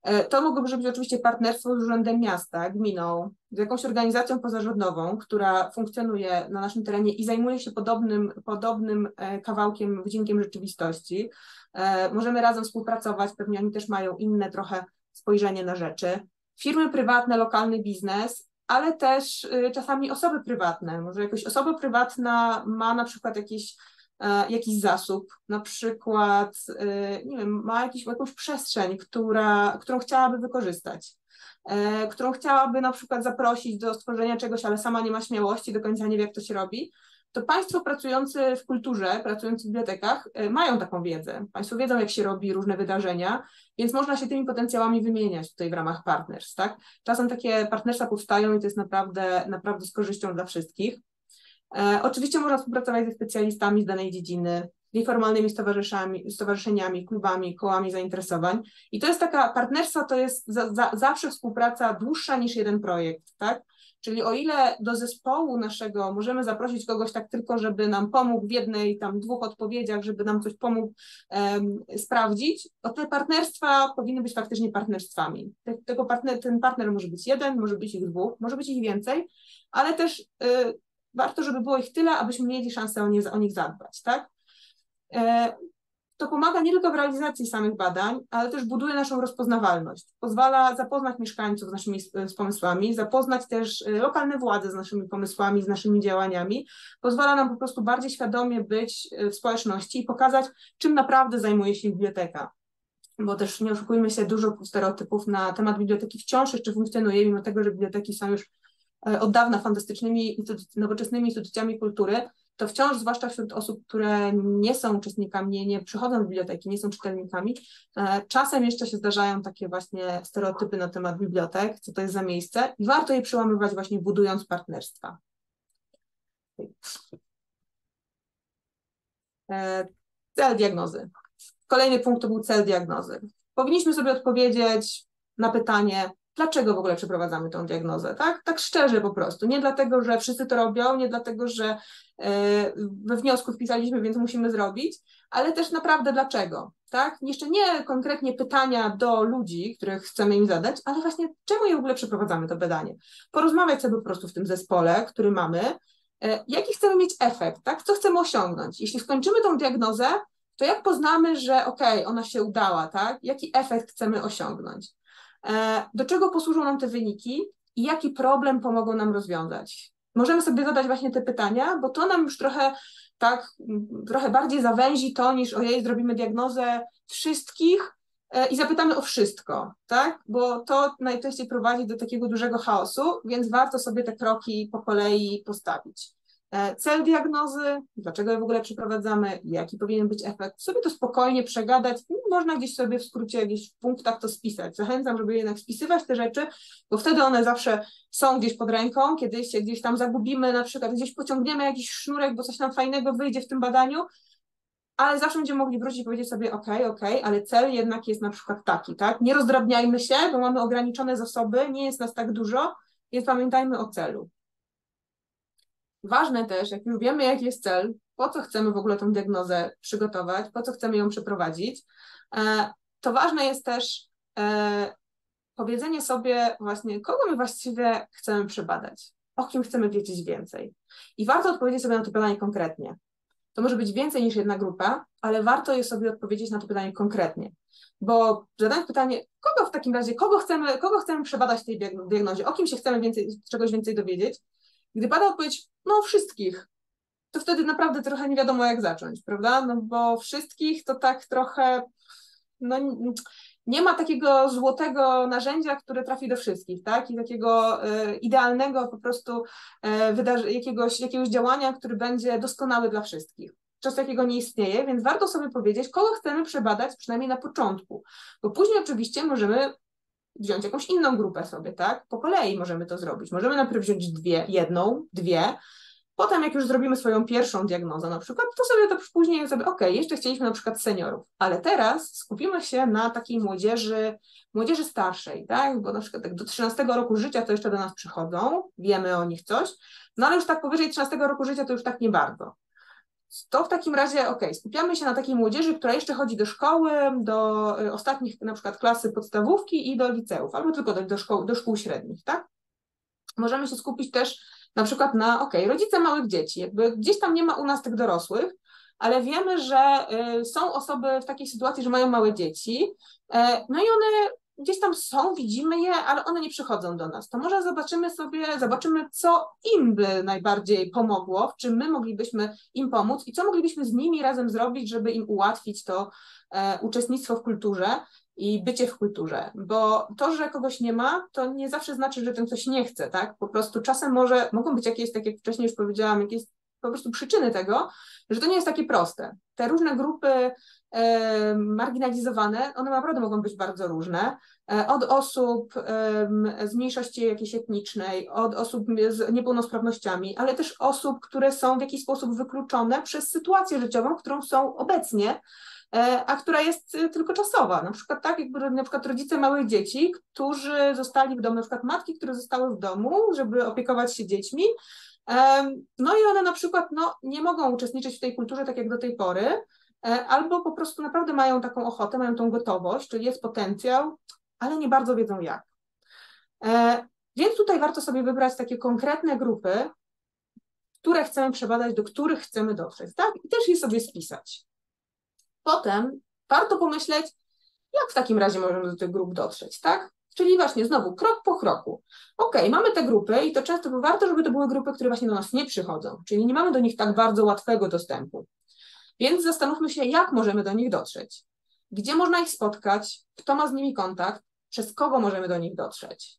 E, to mogłoby być oczywiście partnerstwo z Urzędem Miasta, gminą, z jakąś organizacją pozarządową, która funkcjonuje na naszym terenie i zajmuje się podobnym, podobnym e, kawałkiem, wycinkiem rzeczywistości. E, możemy razem współpracować, pewnie oni też mają inne trochę spojrzenie na rzeczy. Firmy prywatne, lokalny biznes, ale też czasami osoby prywatne. Może jakaś osoba prywatna ma na przykład jakieś E, jakiś zasób, na przykład, e, nie wiem, ma jakiś, jakąś przestrzeń, która, którą chciałaby wykorzystać, e, którą chciałaby na przykład zaprosić do stworzenia czegoś, ale sama nie ma śmiałości, do końca nie wie, jak to się robi, to Państwo pracujący w kulturze, pracujący w bibliotekach mają taką wiedzę. Państwo wiedzą, jak się robi różne wydarzenia, więc można się tymi potencjałami wymieniać tutaj w ramach partnerstw. Tak? Czasem takie partnerstwa powstają i to jest naprawdę, naprawdę z korzyścią dla wszystkich. E, oczywiście można współpracować ze specjalistami z danej dziedziny, nieformalnymi stowarzyszeniami, stowarzyszeniami, klubami, kołami zainteresowań. I to jest taka partnerstwo, to jest za, za, zawsze współpraca dłuższa niż jeden projekt, tak? Czyli o ile do zespołu naszego możemy zaprosić kogoś tak tylko, żeby nam pomógł w jednej, tam dwóch odpowiedziach, żeby nam coś pomógł um, sprawdzić, to te partnerstwa powinny być faktycznie partnerstwami. Tego partner, ten partner może być jeden, może być ich dwóch, może być ich więcej, ale też y, warto, żeby było ich tyle, abyśmy mieli szansę o, nie, o nich zadbać, tak? E, to pomaga nie tylko w realizacji samych badań, ale też buduje naszą rozpoznawalność. Pozwala zapoznać mieszkańców z naszymi z pomysłami, zapoznać też e, lokalne władze z naszymi pomysłami, z naszymi działaniami. Pozwala nam po prostu bardziej świadomie być e, w społeczności i pokazać, czym naprawdę zajmuje się biblioteka. Bo też nie oszukujmy się, dużo stereotypów na temat biblioteki wciąż jeszcze funkcjonuje, mimo tego, że biblioteki są już E, od dawna fantastycznymi, nowoczesnymi instytucjami kultury, to wciąż, zwłaszcza wśród osób, które nie są uczestnikami, nie, nie przychodzą do biblioteki, nie są czytelnikami, e, czasem jeszcze się zdarzają takie właśnie stereotypy na temat bibliotek, co to jest za miejsce i warto je przełamywać właśnie budując partnerstwa. E, cel diagnozy. Kolejny punkt to był cel diagnozy. Powinniśmy sobie odpowiedzieć na pytanie, dlaczego w ogóle przeprowadzamy tą diagnozę, tak? Tak szczerze po prostu. Nie dlatego, że wszyscy to robią, nie dlatego, że e, we wniosku wpisaliśmy, więc musimy zrobić, ale też naprawdę dlaczego, tak? Jeszcze nie konkretnie pytania do ludzi, których chcemy im zadać, ale właśnie czemu je w ogóle przeprowadzamy to badanie? Porozmawiać sobie po prostu w tym zespole, który mamy, e, jaki chcemy mieć efekt, tak? Co chcemy osiągnąć? Jeśli skończymy tą diagnozę, to jak poznamy, że okej, okay, ona się udała, tak? Jaki efekt chcemy osiągnąć? E, do czego posłużą nam te wyniki i jaki problem pomogą nam rozwiązać. Możemy sobie zadać właśnie te pytania, bo to nam już trochę tak, trochę bardziej zawęzi to, niż ojej, zrobimy diagnozę wszystkich e, i zapytamy o wszystko, tak? Bo to najczęściej prowadzi do takiego dużego chaosu, więc warto sobie te kroki po kolei postawić. E, cel diagnozy, dlaczego je w ogóle przeprowadzamy, jaki powinien być efekt, sobie to spokojnie przegadać, można gdzieś sobie w skrócie, gdzieś w punktach to spisać. Zachęcam, żeby jednak spisywać te rzeczy, bo wtedy one zawsze są gdzieś pod ręką, kiedy się gdzieś tam zagubimy, na przykład gdzieś pociągniemy jakiś sznurek, bo coś tam fajnego wyjdzie w tym badaniu, ale zawsze będziemy mogli wrócić i powiedzieć sobie, ok, ok, ale cel jednak jest na przykład taki, tak? Nie rozdrabniajmy się, bo mamy ograniczone zasoby, nie jest nas tak dużo, więc pamiętajmy o celu. Ważne też, jak już wiemy, jaki jest cel, po co chcemy w ogóle tą diagnozę przygotować, po co chcemy ją przeprowadzić, e, to ważne jest też e, powiedzenie sobie właśnie, kogo my właściwie chcemy przebadać, o kim chcemy wiedzieć więcej. I warto odpowiedzieć sobie na to pytanie konkretnie. To może być więcej niż jedna grupa, ale warto je sobie odpowiedzieć na to pytanie konkretnie. Bo zadając pytanie, kogo w takim razie, kogo chcemy, kogo chcemy przebadać w tej diagnozie, o kim się chcemy więcej, czegoś więcej dowiedzieć, gdy pada odpowiedź, no wszystkich, to wtedy naprawdę trochę nie wiadomo jak zacząć, prawda? No bo wszystkich to tak trochę, no nie ma takiego złotego narzędzia, które trafi do wszystkich, tak? I takiego y, idealnego po prostu y, jakiegoś, jakiegoś działania, który będzie doskonały dla wszystkich. Czas takiego nie istnieje, więc warto sobie powiedzieć, kogo chcemy przebadać przynajmniej na początku, bo później oczywiście możemy wziąć jakąś inną grupę sobie, tak? Po kolei możemy to zrobić. Możemy najpierw wziąć dwie, jedną, dwie, Potem, jak już zrobimy swoją pierwszą diagnozę na przykład, to sobie to później sobie, ok, jeszcze chcieliśmy na przykład seniorów, ale teraz skupimy się na takiej młodzieży, młodzieży starszej, tak? Bo na przykład tak do 13 roku życia to jeszcze do nas przychodzą, wiemy o nich coś, no ale już tak powyżej 13 roku życia to już tak nie bardzo. To w takim razie, ok, skupiamy się na takiej młodzieży, która jeszcze chodzi do szkoły, do y, ostatnich na przykład klasy podstawówki i do liceów, albo tylko do, do, szkoł, do szkół średnich, tak? Możemy się skupić też na przykład na, ok, rodzice małych dzieci, jakby gdzieś tam nie ma u nas tych dorosłych, ale wiemy, że y, są osoby w takiej sytuacji, że mają małe dzieci, e, no i one gdzieś tam są, widzimy je, ale one nie przychodzą do nas. To może zobaczymy sobie, zobaczymy, co im by najbardziej pomogło, w czym my moglibyśmy im pomóc i co moglibyśmy z nimi razem zrobić, żeby im ułatwić to e, uczestnictwo w kulturze i bycie w kulturze, bo to, że kogoś nie ma, to nie zawsze znaczy, że ten ktoś nie chce, tak? Po prostu czasem może, mogą być jakieś, tak jak wcześniej już powiedziałam, jakieś po prostu przyczyny tego, że to nie jest takie proste. Te różne grupy marginalizowane, one naprawdę mogą być bardzo różne. E, od osób e, z mniejszości jakiejś etnicznej, od osób z niepełnosprawnościami, ale też osób, które są w jakiś sposób wykluczone przez sytuację życiową, którą są obecnie, e, a która jest tylko czasowa. Na przykład tak, jakby na przykład rodzice małych dzieci, którzy zostali w domu, na przykład matki, które zostały w domu, żeby opiekować się dziećmi, no i one na przykład no, nie mogą uczestniczyć w tej kulturze tak jak do tej pory, e, albo po prostu naprawdę mają taką ochotę, mają tą gotowość, czyli jest potencjał, ale nie bardzo wiedzą jak. E, więc tutaj warto sobie wybrać takie konkretne grupy, które chcemy przebadać, do których chcemy dotrzeć, tak? I też je sobie spisać. Potem warto pomyśleć, jak w takim razie możemy do tych grup dotrzeć, tak? Czyli właśnie znowu krok po kroku. Ok, mamy te grupy i to często warto, żeby to były grupy, które właśnie do nas nie przychodzą, czyli nie mamy do nich tak bardzo łatwego dostępu. Więc zastanówmy się, jak możemy do nich dotrzeć. Gdzie można ich spotkać, kto ma z nimi kontakt, przez kogo możemy do nich dotrzeć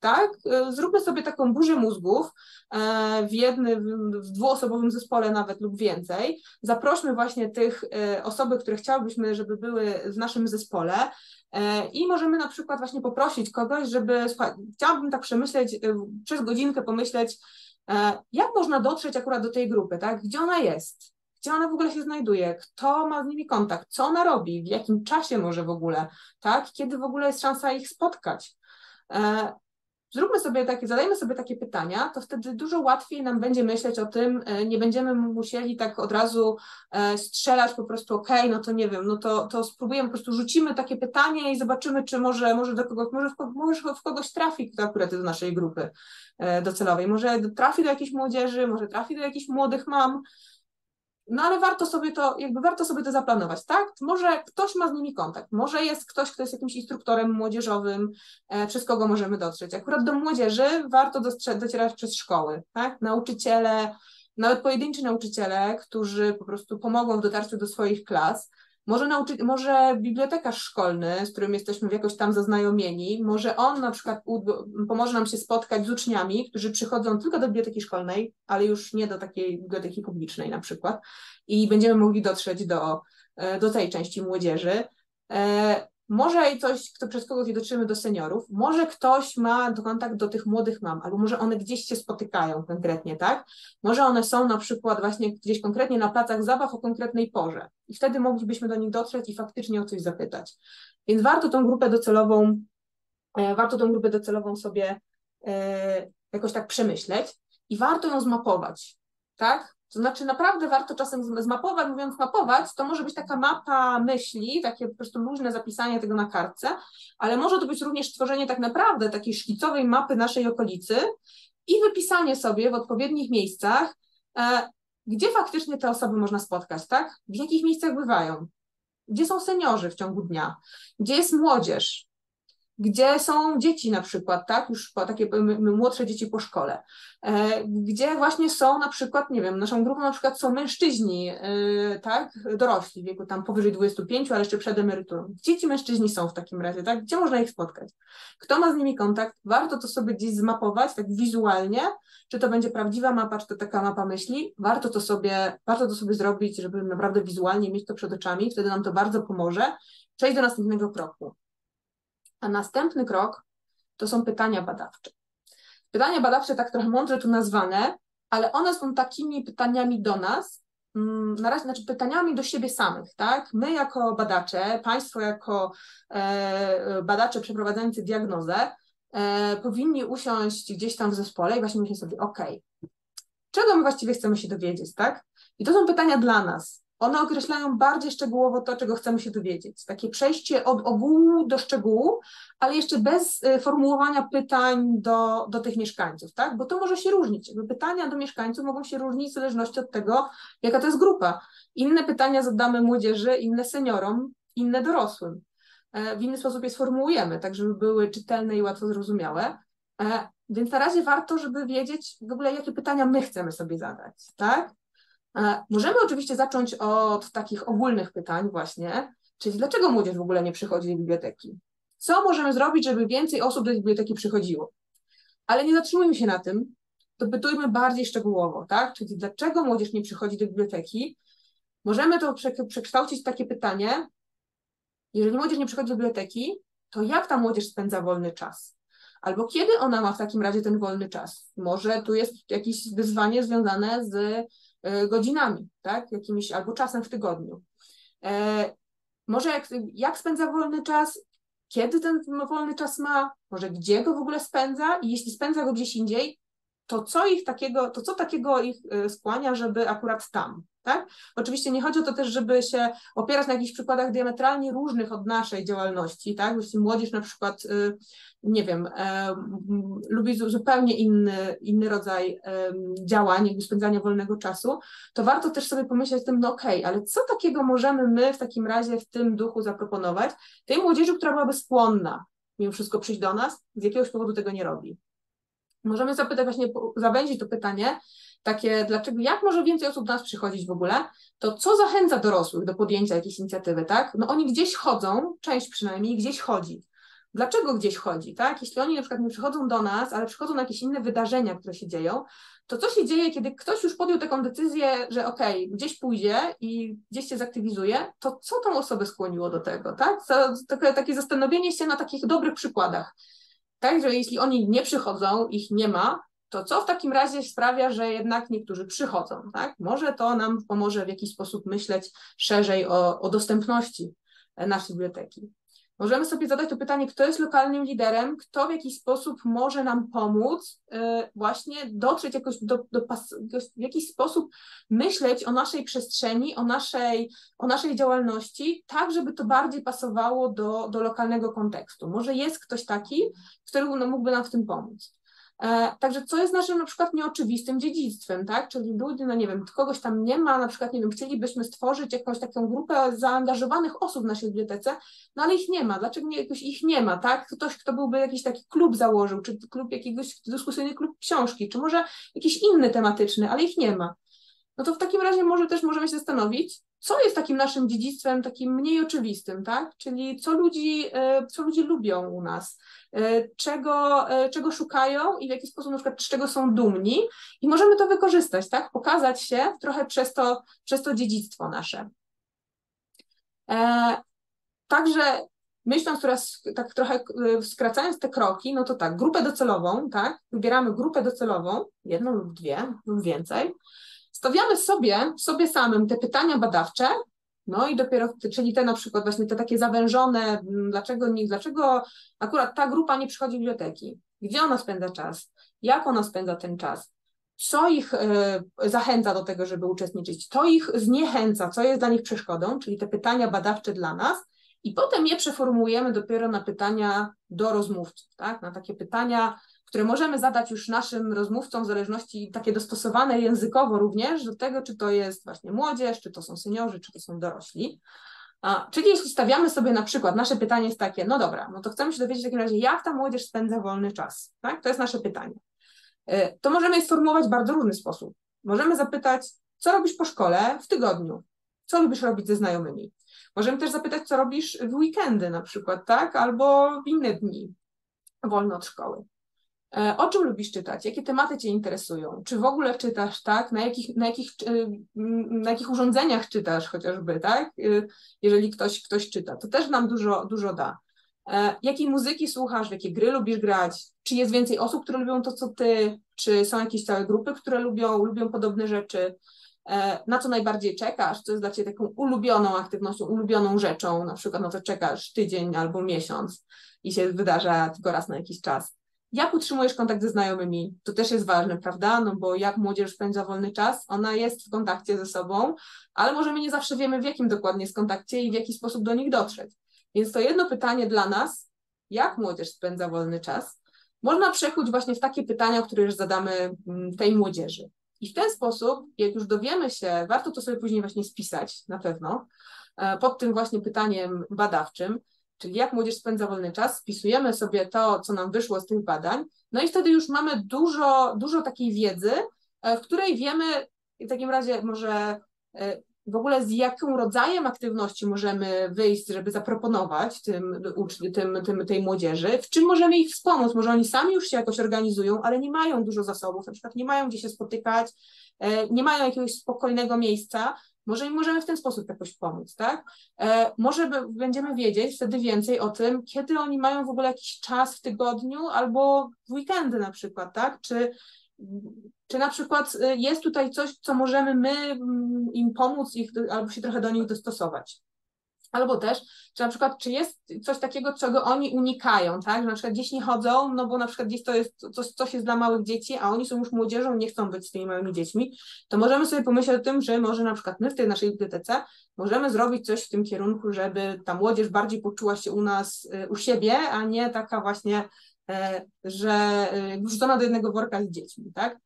tak? E, zróbmy sobie taką burzę mózgów e, w jednym, w dwuosobowym zespole nawet lub więcej. Zaprośmy właśnie tych e, osoby, które chciałybyśmy, żeby były w naszym zespole i możemy na przykład właśnie poprosić kogoś, żeby, słuchaj, chciałabym tak przemyśleć, przez godzinkę pomyśleć, jak można dotrzeć akurat do tej grupy, tak? Gdzie ona jest? Gdzie ona w ogóle się znajduje? Kto ma z nimi kontakt? Co ona robi? W jakim czasie może w ogóle? Tak? Kiedy w ogóle jest szansa ich spotkać? zróbmy sobie takie, zadajmy sobie takie pytania, to wtedy dużo łatwiej nam będzie myśleć o tym, e, nie będziemy musieli tak od razu e, strzelać po prostu, okej, okay, no to nie wiem, no to, to spróbujemy, po prostu rzucimy takie pytanie i zobaczymy, czy może, może do kogoś, może w, może w kogoś trafi, kto akurat do naszej grupy e, docelowej, może trafi do jakiejś młodzieży, może trafi do jakichś młodych mam, no ale warto sobie to, jakby warto sobie to zaplanować, tak? Może ktoś ma z nimi kontakt, może jest ktoś, kto jest jakimś instruktorem młodzieżowym, e, przez kogo możemy dotrzeć. Akurat do młodzieży warto docierać przez szkoły, tak? Nauczyciele, nawet pojedynczy nauczyciele, którzy po prostu pomogą w dotarciu do swoich klas, może, nauczy, może bibliotekarz szkolny, z którym jesteśmy jakoś tam zaznajomieni, może on na przykład pomoże nam się spotkać z uczniami, którzy przychodzą tylko do biblioteki szkolnej, ale już nie do takiej biblioteki publicznej na przykład i będziemy mogli dotrzeć do, e, do tej części młodzieży. Może i coś, kto przez kogoś dotrzemy do seniorów, może ktoś ma kontakt do tych młodych mam, albo może one gdzieś się spotykają konkretnie, tak? Może one są na przykład właśnie gdzieś konkretnie na placach zabaw o konkretnej porze i wtedy moglibyśmy do nich dotrzeć i faktycznie o coś zapytać. Więc warto tą grupę docelową, e, warto tą grupę docelową sobie e, jakoś tak przemyśleć i warto ją zmapować, tak? To znaczy naprawdę warto czasem zmapować, mówiąc mapować, to może być taka mapa myśli, takie po prostu luźne zapisanie tego na kartce, ale może to być również tworzenie tak naprawdę takiej szkicowej mapy naszej okolicy i wypisanie sobie w odpowiednich miejscach, e, gdzie faktycznie te osoby można spotkać, tak? W jakich miejscach bywają? Gdzie są seniorzy w ciągu dnia? Gdzie jest młodzież? Gdzie są dzieci na przykład, tak, już po, takie młodsze dzieci po szkole, e, gdzie właśnie są na przykład, nie wiem, naszą grupą na przykład są mężczyźni, e, tak, dorośli, w wieku tam powyżej 25, ale jeszcze przed emeryturą. Gdzie ci mężczyźni są w takim razie, tak, gdzie można ich spotkać? Kto ma z nimi kontakt? Warto to sobie gdzieś zmapować, tak wizualnie, czy to będzie prawdziwa mapa, czy to taka mapa myśli, warto to sobie, warto to sobie zrobić, żeby naprawdę wizualnie mieć to przed oczami, wtedy nam to bardzo pomoże przejść do następnego kroku. A następny krok to są pytania badawcze. Pytania badawcze, tak trochę mądrze tu nazwane, ale one są takimi pytaniami do nas, mm, na razie, znaczy pytaniami do siebie samych, tak? My jako badacze, Państwo jako e, badacze przeprowadzający diagnozę, e, powinni usiąść gdzieś tam w zespole i właśnie myśleć sobie, ok, czego my właściwie chcemy się dowiedzieć, tak? I to są pytania dla nas. One określają bardziej szczegółowo to, czego chcemy się dowiedzieć. Takie przejście od ogółu do szczegółu, ale jeszcze bez y, formułowania pytań do, do tych mieszkańców, tak? Bo to może się różnić. Jakby pytania do mieszkańców mogą się różnić w zależności od tego, jaka to jest grupa. Inne pytania zadamy młodzieży, inne seniorom, inne dorosłym. E, w inny sposób je sformułujemy, tak żeby były czytelne i łatwo zrozumiałe. E, więc na razie warto, żeby wiedzieć w ogóle, jakie pytania my chcemy sobie zadać, tak? E, możemy oczywiście zacząć od takich ogólnych pytań właśnie, czyli dlaczego młodzież w ogóle nie przychodzi do biblioteki? Co możemy zrobić, żeby więcej osób do biblioteki przychodziło? Ale nie zatrzymujmy się na tym, dopytujmy bardziej szczegółowo, tak? Czyli dlaczego młodzież nie przychodzi do biblioteki? Możemy to przekształcić w takie pytanie, jeżeli młodzież nie przychodzi do biblioteki, to jak ta młodzież spędza wolny czas? Albo kiedy ona ma w takim razie ten wolny czas? Może tu jest jakieś wyzwanie związane z godzinami, tak? Jakimiś albo czasem w tygodniu. E, może jak, jak spędza wolny czas? Kiedy ten wolny czas ma? Może gdzie go w ogóle spędza? I jeśli spędza go gdzieś indziej, to co ich takiego, to co takiego ich e, skłania, żeby akurat tam, tak? Oczywiście nie chodzi o to też, żeby się opierać na jakichś przykładach diametralnie różnych od naszej działalności, tak? Jeśli młodzież na przykład, y, nie wiem, e, lubi zupełnie inny, inny rodzaj działań, jakby spędzania wolnego czasu, to warto też sobie pomyśleć o tym, no okej, okay, ale co takiego możemy my w takim razie w tym duchu zaproponować tej młodzieży, która byłaby skłonna mimo wszystko przyjść do nas, z jakiegoś powodu tego nie robi. Możemy zapytać właśnie, zawęzić to pytanie, takie, dlaczego, jak może więcej osób do nas przychodzić w ogóle, to co zachęca dorosłych do podjęcia jakiejś inicjatywy, tak? No oni gdzieś chodzą, część przynajmniej gdzieś chodzi. Dlaczego gdzieś chodzi, tak? Jeśli oni na przykład nie przychodzą do nas, ale przychodzą na jakieś inne wydarzenia, które się dzieją, to co się dzieje, kiedy ktoś już podjął taką decyzję, że okej, okay, gdzieś pójdzie i gdzieś się zaktywizuje, to co tą osobę skłoniło do tego, tak? To, takie, takie zastanowienie się na takich dobrych przykładach. Tak, że jeśli oni nie przychodzą, ich nie ma, to co w takim razie sprawia, że jednak niektórzy przychodzą, tak? Może to nam pomoże w jakiś sposób myśleć szerzej o, o dostępności naszej biblioteki. Możemy sobie zadać to pytanie, kto jest lokalnym liderem, kto w jakiś sposób może nam pomóc y, właśnie dotrzeć jakoś do, do w jakiś sposób myśleć o naszej przestrzeni, o naszej, o naszej działalności, tak żeby to bardziej pasowało do, do lokalnego kontekstu. Może jest ktoś taki, który mógłby nam w tym pomóc. E, także co jest naszym na przykład nieoczywistym dziedzictwem, tak? Czyli ludzie, no nie wiem, kogoś tam nie ma, na przykład, nie wiem, chcielibyśmy stworzyć jakąś taką grupę zaangażowanych osób w naszej bibliotece, no ale ich nie ma. Dlaczego nie, jakoś ich nie ma, tak? Ktoś, kto byłby jakiś taki klub założył, czy klub jakiegoś dyskusyjny klub książki, czy może jakiś inny tematyczny, ale ich nie ma. No to w takim razie może też możemy się zastanowić, co jest takim naszym dziedzictwem, takim mniej oczywistym, tak? Czyli co ludzi, e, co ludzie lubią u nas, e, czego, e, czego szukają i w jaki sposób na przykład z czego są dumni i możemy to wykorzystać, tak? Pokazać się trochę przez to, przez to dziedzictwo nasze. Także myśląc teraz tak trochę skracając te kroki, no to tak, grupę docelową, tak? Wybieramy grupę docelową, jedną lub dwie lub więcej, stawiamy sobie, sobie samym te pytania badawcze, no i dopiero, czyli te na przykład właśnie te takie zawężone, mm, dlaczego, nie, dlaczego akurat ta grupa nie przychodzi do biblioteki, gdzie ona spędza czas, jak ona spędza ten czas, co ich y, zachęca do tego, żeby uczestniczyć, co ich zniechęca, co jest dla nich przeszkodą, czyli te pytania badawcze dla nas, i potem je przeformułujemy dopiero na pytania do rozmówców, tak? na takie pytania, które możemy zadać już naszym rozmówcom w zależności takie dostosowane językowo również do tego, czy to jest właśnie młodzież, czy to są seniorzy, czy to są dorośli. A, czyli jeśli stawiamy sobie na przykład, nasze pytanie jest takie, no dobra, no to chcemy się dowiedzieć w takim razie, jak ta młodzież spędza wolny czas, tak? To jest nasze pytanie. Y, to możemy je sformułować w bardzo różny sposób. Możemy zapytać, co robisz po szkole w tygodniu? Co lubisz robić ze znajomymi? Możemy też zapytać, co robisz w weekendy na przykład, tak? Albo w inne dni wolne od szkoły. E, o czym lubisz czytać? Jakie tematy Cię interesują? Czy w ogóle czytasz, tak? Na jakich, na jakich, na jakich urządzeniach czytasz chociażby, tak? E, jeżeli ktoś, ktoś czyta, to też nam dużo, dużo da. E, jakiej muzyki słuchasz, w jakie gry lubisz grać? Czy jest więcej osób, które lubią to, co ty? Czy są jakieś całe grupy, które lubią, lubią podobne rzeczy? Na co najbardziej czekasz? Co jest dla Ciebie taką ulubioną aktywnością, ulubioną rzeczą? Na przykład, no to czekasz tydzień albo miesiąc i się wydarza tylko raz na jakiś czas jak utrzymujesz kontakt ze znajomymi? To też jest ważne, prawda? No bo jak młodzież spędza wolny czas, ona jest w kontakcie ze sobą, ale może my nie zawsze wiemy, w jakim dokładnie jest kontakcie i w jaki sposób do nich dotrzeć. Więc to jedno pytanie dla nas, jak młodzież spędza wolny czas, można przekuć właśnie w takie pytania, które już zadamy mm, tej młodzieży. I w ten sposób, jak już dowiemy się, warto to sobie później właśnie spisać na pewno, e, pod tym właśnie pytaniem badawczym, czyli jak młodzież spędza wolny czas, spisujemy sobie to, co nam wyszło z tych badań, no i wtedy już mamy dużo, dużo takiej wiedzy, e, w której wiemy, w takim razie może e, w ogóle z jakim rodzajem aktywności możemy wyjść, żeby zaproponować tym, tym, tym, tej młodzieży, w czym możemy ich wspomóc. Może oni sami już się jakoś organizują, ale nie mają dużo zasobów, na przykład nie mają gdzie się spotykać, e, nie mają jakiegoś spokojnego miejsca, może im możemy w ten sposób jakoś pomóc, tak? E, może będziemy wiedzieć wtedy więcej o tym, kiedy oni mają w ogóle jakiś czas w tygodniu albo w weekendy na przykład, tak? Czy czy na przykład y, jest tutaj coś, co możemy my mm, im pomóc ich, albo się trochę do nich dostosować? Albo też, czy na przykład, czy jest coś takiego, czego oni unikają, tak? Że na przykład gdzieś nie chodzą, no bo na przykład gdzieś to jest, coś, coś jest dla małych dzieci, a oni są już młodzieżą, nie chcą być z tymi małymi dziećmi, to możemy sobie pomyśleć o tym, że może na przykład my w tej naszej bibliotece możemy zrobić coś w tym kierunku, żeby ta młodzież bardziej poczuła się u nas, y, u siebie, a nie taka właśnie E, że e, wrzucona do jednego worka z dziećmi, tak?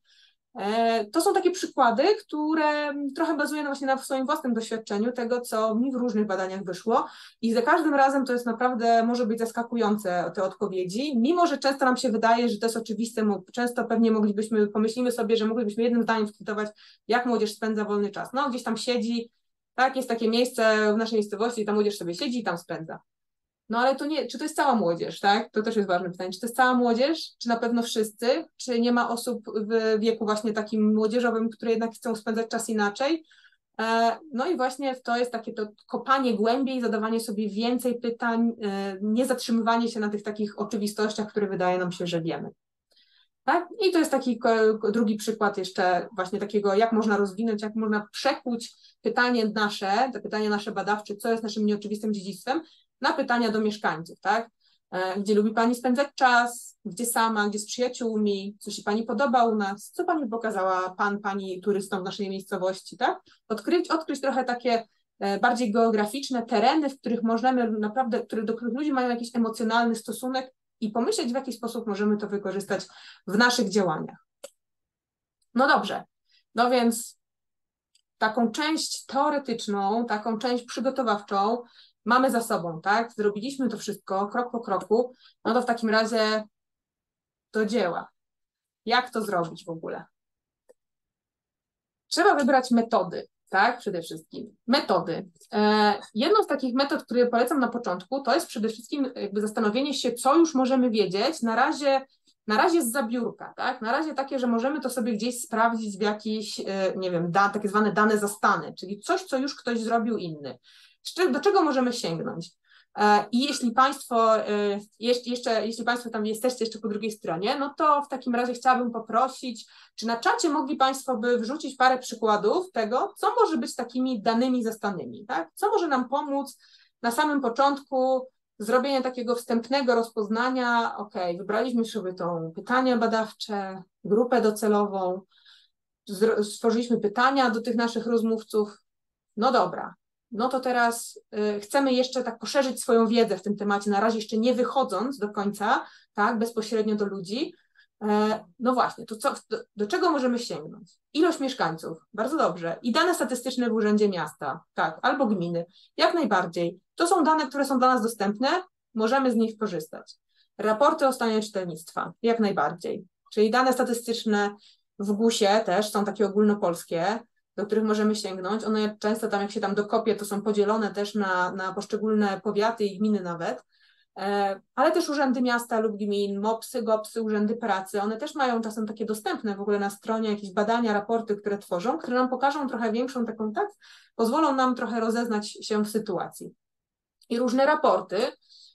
E, to są takie przykłady, które trochę bazują właśnie na swoim własnym doświadczeniu tego, co mi w różnych badaniach wyszło i za każdym razem to jest naprawdę, może być zaskakujące te odpowiedzi, mimo że często nam się wydaje, że to jest oczywiste, często pewnie moglibyśmy, pomyślimy sobie, że moglibyśmy jednym zdaniem skwitować, jak młodzież spędza wolny czas. No gdzieś tam siedzi, tak, jest takie miejsce w naszej miejscowości, ta młodzież sobie siedzi i tam spędza. No ale to nie, czy to jest cała młodzież, tak? To też jest ważne pytanie. Czy to jest cała młodzież? Czy na pewno wszyscy? Czy nie ma osób w wieku właśnie takim młodzieżowym, które jednak chcą spędzać czas inaczej? E, no i właśnie to jest takie to kopanie głębiej, zadawanie sobie więcej pytań, e, nie zatrzymywanie się na tych takich oczywistościach, które wydaje nam się, że wiemy. Tak? I to jest taki drugi przykład jeszcze właśnie takiego, jak można rozwinąć, jak można przekuć pytanie nasze, to pytanie nasze badawcze, co jest naszym nieoczywistym dziedzictwem, na pytania do mieszkańców, tak? E, gdzie lubi Pani spędzać czas, gdzie sama, gdzie z przyjaciółmi, co się Pani podoba u nas, co Pani pokazała Pan, Pani turystom w naszej miejscowości, tak? Odkryć, odkryć trochę takie e, bardziej geograficzne tereny, w których możemy naprawdę, które, do których ludzie mają jakiś emocjonalny stosunek i pomyśleć, w jaki sposób możemy to wykorzystać w naszych działaniach. No dobrze, no więc taką część teoretyczną, taką część przygotowawczą mamy za sobą, tak? Zrobiliśmy to wszystko krok po kroku, no to w takim razie do dzieła. Jak to zrobić w ogóle? Trzeba wybrać metody, tak? Przede wszystkim. Metody. E, jedną z takich metod, które polecam na początku, to jest przede wszystkim jakby zastanowienie się, co już możemy wiedzieć. Na razie na razie z zabiórka, tak? Na razie takie, że możemy to sobie gdzieś sprawdzić w jakiś, e, nie wiem, da, takie zwane dane zastane, czyli coś, co już ktoś zrobił inny do czego możemy sięgnąć? E, I jeśli Państwo, e, jeszcze, jeśli Państwo tam jesteście jeszcze po drugiej stronie, no to w takim razie chciałabym poprosić, czy na czacie mogli Państwo by wrzucić parę przykładów tego, co może być takimi danymi zastanymi, tak? Co może nam pomóc na samym początku zrobienia takiego wstępnego rozpoznania, ok, wybraliśmy sobie tą pytania badawcze, grupę docelową, stworzyliśmy pytania do tych naszych rozmówców, no dobra, no to teraz y, chcemy jeszcze tak poszerzyć swoją wiedzę w tym temacie, na razie jeszcze nie wychodząc do końca, tak, bezpośrednio do ludzi. E, no właśnie, to co, do, do, czego możemy sięgnąć? Ilość mieszkańców, bardzo dobrze. I dane statystyczne w Urzędzie Miasta, tak, albo gminy, jak najbardziej. To są dane, które są dla nas dostępne, możemy z nich korzystać. Raporty o stanie czytelnictwa, jak najbardziej. Czyli dane statystyczne w GUS-ie też są takie ogólnopolskie, do których możemy sięgnąć. One często tam, jak się tam dokopie, to są podzielone też na, na poszczególne powiaty i gminy nawet, e, ale też urzędy miasta lub gmin, MOPSy, GOPSy, urzędy pracy, one też mają czasem takie dostępne w ogóle na stronie jakieś badania, raporty, które tworzą, które nam pokażą trochę większą taką, tak, pozwolą nam trochę rozeznać się w sytuacji. I różne raporty,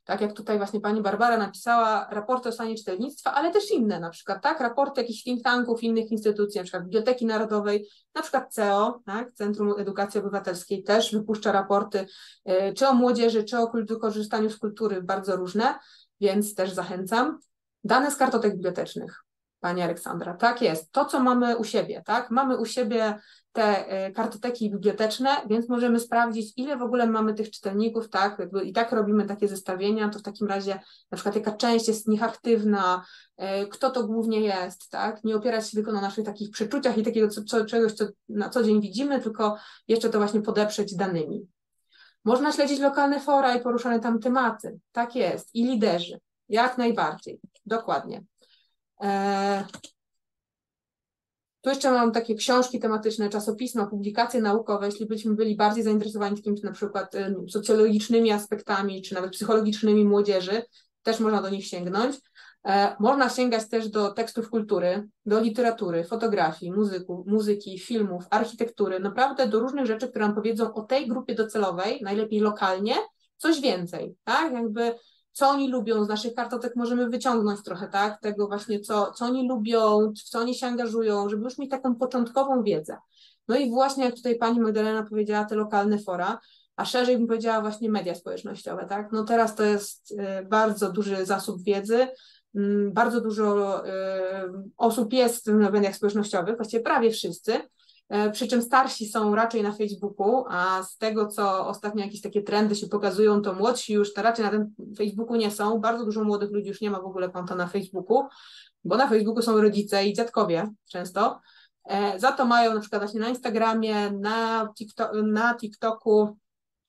tak jak tutaj właśnie pani Barbara napisała, raporty o stanie czytelnictwa, ale też inne, na przykład, tak, raporty jakichś think tanków, innych instytucji, na przykład Biblioteki Narodowej, na przykład CEO, tak, Centrum Edukacji Obywatelskiej też wypuszcza raporty, y, czy o młodzieży, czy o korzystaniu z kultury, bardzo różne, więc też zachęcam. Dane z kartotek bibliotecznych. Pani Aleksandra, tak jest. To, co mamy u siebie, tak? Mamy u siebie te e, kartoteki biblioteczne, więc możemy sprawdzić, ile w ogóle mamy tych czytelników, tak? Jakby I tak robimy takie zestawienia, to w takim razie na przykład jaka część jest w nich aktywna, e, kto to głównie jest, tak? Nie opierać się tylko na naszych takich przeczuciach i takiego co, co, czegoś, co na co dzień widzimy, tylko jeszcze to właśnie podeprzeć danymi. Można śledzić lokalne fora i poruszane tam tematy. Tak jest. I liderzy. Jak najbardziej. Dokładnie. Eee, tu jeszcze mam takie książki tematyczne, czasopisma, publikacje naukowe, jeśli byśmy byli bardziej zainteresowani takimi na przykład socjologicznymi aspektami, czy nawet psychologicznymi młodzieży, też można do nich sięgnąć. E, można sięgać też do tekstów kultury, do literatury, fotografii, muzyku, muzyki, filmów, architektury, naprawdę do różnych rzeczy, które nam powiedzą o tej grupie docelowej, najlepiej lokalnie, coś więcej, tak? Jakby co oni lubią z naszych kartotek możemy wyciągnąć trochę, tak? Tego właśnie, co, co oni lubią, w co oni się angażują, żeby już mieć taką początkową wiedzę. No i właśnie jak tutaj pani Magdalena powiedziała, te lokalne fora, a szerzej bym powiedziała właśnie media społecznościowe, tak? No teraz to jest y, bardzo duży zasób wiedzy, mm, bardzo dużo y, osób jest w mediach społecznościowych, właściwie prawie wszyscy, przy czym starsi są raczej na Facebooku, a z tego, co ostatnio jakieś takie trendy się pokazują, to młodsi już to raczej na tym Facebooku nie są. Bardzo dużo młodych ludzi już nie ma w ogóle konta na Facebooku, bo na Facebooku są rodzice i dziadkowie często. E, za to mają na przykład właśnie na Instagramie, na, TikTok, na TikToku,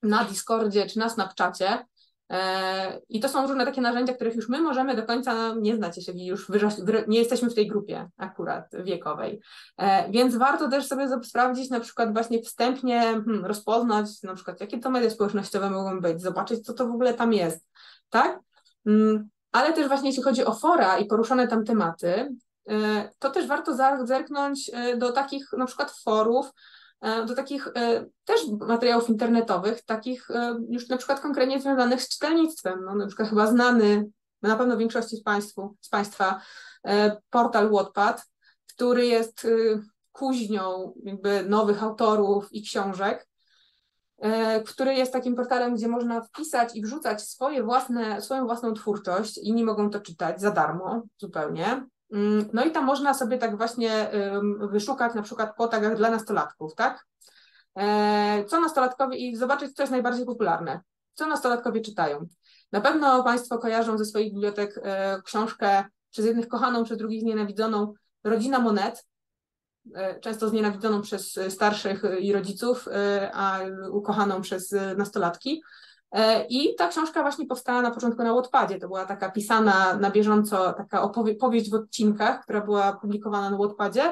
na Discordzie czy na Snapchacie E, I to są różne takie narzędzia, których już my możemy do końca nie znać, jeżeli już nie jesteśmy w tej grupie akurat wiekowej. E, więc warto też sobie sprawdzić, na przykład właśnie wstępnie hmm, rozpoznać, na przykład jakie to media społecznościowe mogą być, zobaczyć, co to w ogóle tam jest, tak? Mm, ale też właśnie jeśli chodzi o fora i poruszone tam tematy, e, to też warto zerknąć do takich na przykład forów, E, do takich e, też materiałów internetowych, takich e, już na przykład konkretnie związanych z czytelnictwem. No, na przykład chyba znany na pewno większości z, państwu, z Państwa portal Wattpad, który jest kuźnią jakby nowych autorów i książek, który jest takim portalem, gdzie można wpisać i wrzucać swoje własne, swoją własną twórczość. Inni mogą to czytać za darmo zupełnie. Mm, no i tam można sobie tak właśnie wyszukać na przykład po tagach dla nastolatków, tak? E, co nastolatkowie i zobaczyć, co jest najbardziej popularne, co nastolatkowie czytają. Na pewno Państwo kojarzą ze swoich bibliotek e, książkę przez jednych kochaną, przez drugich znienawidzoną Rodzina Monet, e, często znienawidzoną przez starszych i rodziców, a ukochaną przez nastolatki. E, I ta książka właśnie powstała na początku na Wattpadzie. To była taka pisana na bieżąco, taka opowieść w odcinkach, która była publikowana na Wattpadzie,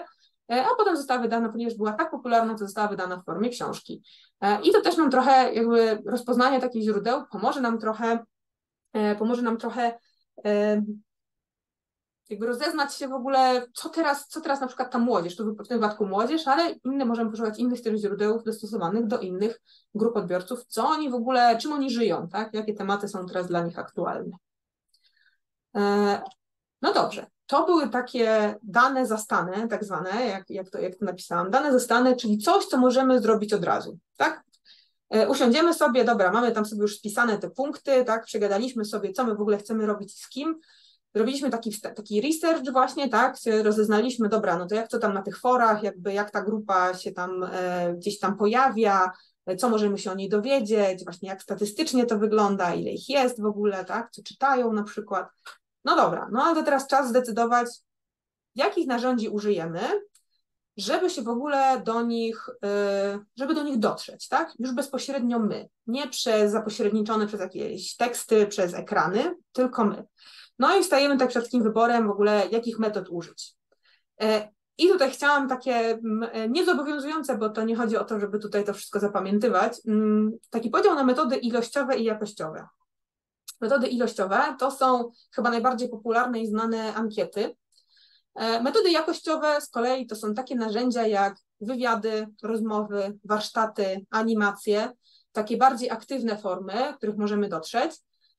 e, a potem została wydana, ponieważ była tak popularna, to została wydana w formie książki. E, I to też nam trochę jakby rozpoznanie takich źródeł pomoże nam trochę, pomoże nam trochę jakby rozeznać się w ogóle, co teraz, co teraz na przykład ta młodzież, tu w tym wypadku młodzież, ale inne możemy poszukiwać innych źródeł dostosowanych do innych grup odbiorców, co oni w ogóle, czym oni żyją, tak? Jakie tematy są teraz dla nich aktualne. E, no dobrze, to były takie dane zastane, tak zwane, jak, jak, to, jak to napisałam, dane zastane, czyli coś, co możemy zrobić od razu, tak? E, usiądziemy sobie, dobra, mamy tam sobie już spisane te punkty, tak? Przegadaliśmy sobie, co my w ogóle chcemy robić z kim, Zrobiliśmy taki, taki research właśnie, tak, rozeznaliśmy, dobra, no to jak to tam na tych forach, jakby jak ta grupa się tam e, gdzieś tam pojawia, e, co możemy się o niej dowiedzieć, właśnie jak statystycznie to wygląda, ile ich jest w ogóle, tak, co czytają na przykład. No dobra, no ale to teraz czas zdecydować, jakich narzędzi użyjemy, żeby się w ogóle do nich, e, żeby do nich dotrzeć, tak? Już bezpośrednio my, nie przez zapośredniczone przez jakieś teksty, przez ekrany, tylko my. No i stajemy tak przed takim wyborem w ogóle, jakich metod użyć. E, I tutaj chciałam takie e, niezobowiązujące, bo to nie chodzi o to, żeby tutaj to wszystko zapamiętywać, taki podział na metody ilościowe i jakościowe. Metody ilościowe to są chyba najbardziej popularne i znane ankiety. E, metody jakościowe z kolei to są takie narzędzia jak wywiady, rozmowy, warsztaty, animacje, takie bardziej aktywne formy, których możemy dotrzeć.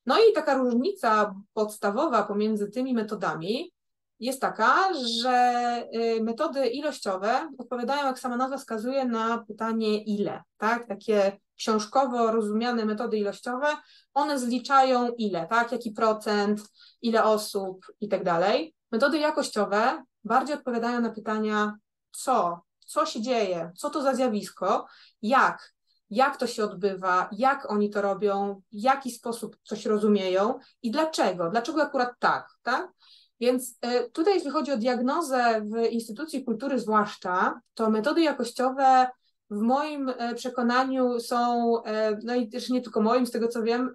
No i taka różnica podstawowa pomiędzy tymi metodami jest taka, że y, metody ilościowe odpowiadają, jak sama nazwa wskazuje, na pytanie ile, tak? Takie książkowo rozumiane metody ilościowe, one zliczają ile, tak? Jaki procent, ile osób i tak dalej. Metody jakościowe bardziej odpowiadają na pytania co, co się dzieje, co to za zjawisko, jak, jak to się odbywa, jak oni to robią, w jaki sposób coś rozumieją i dlaczego, dlaczego akurat tak, tak? Więc e, tutaj, jeśli chodzi o diagnozę w instytucji kultury, zwłaszcza, to metody jakościowe w moim e, przekonaniu są, e, no i też nie tylko moim, z tego co wiem,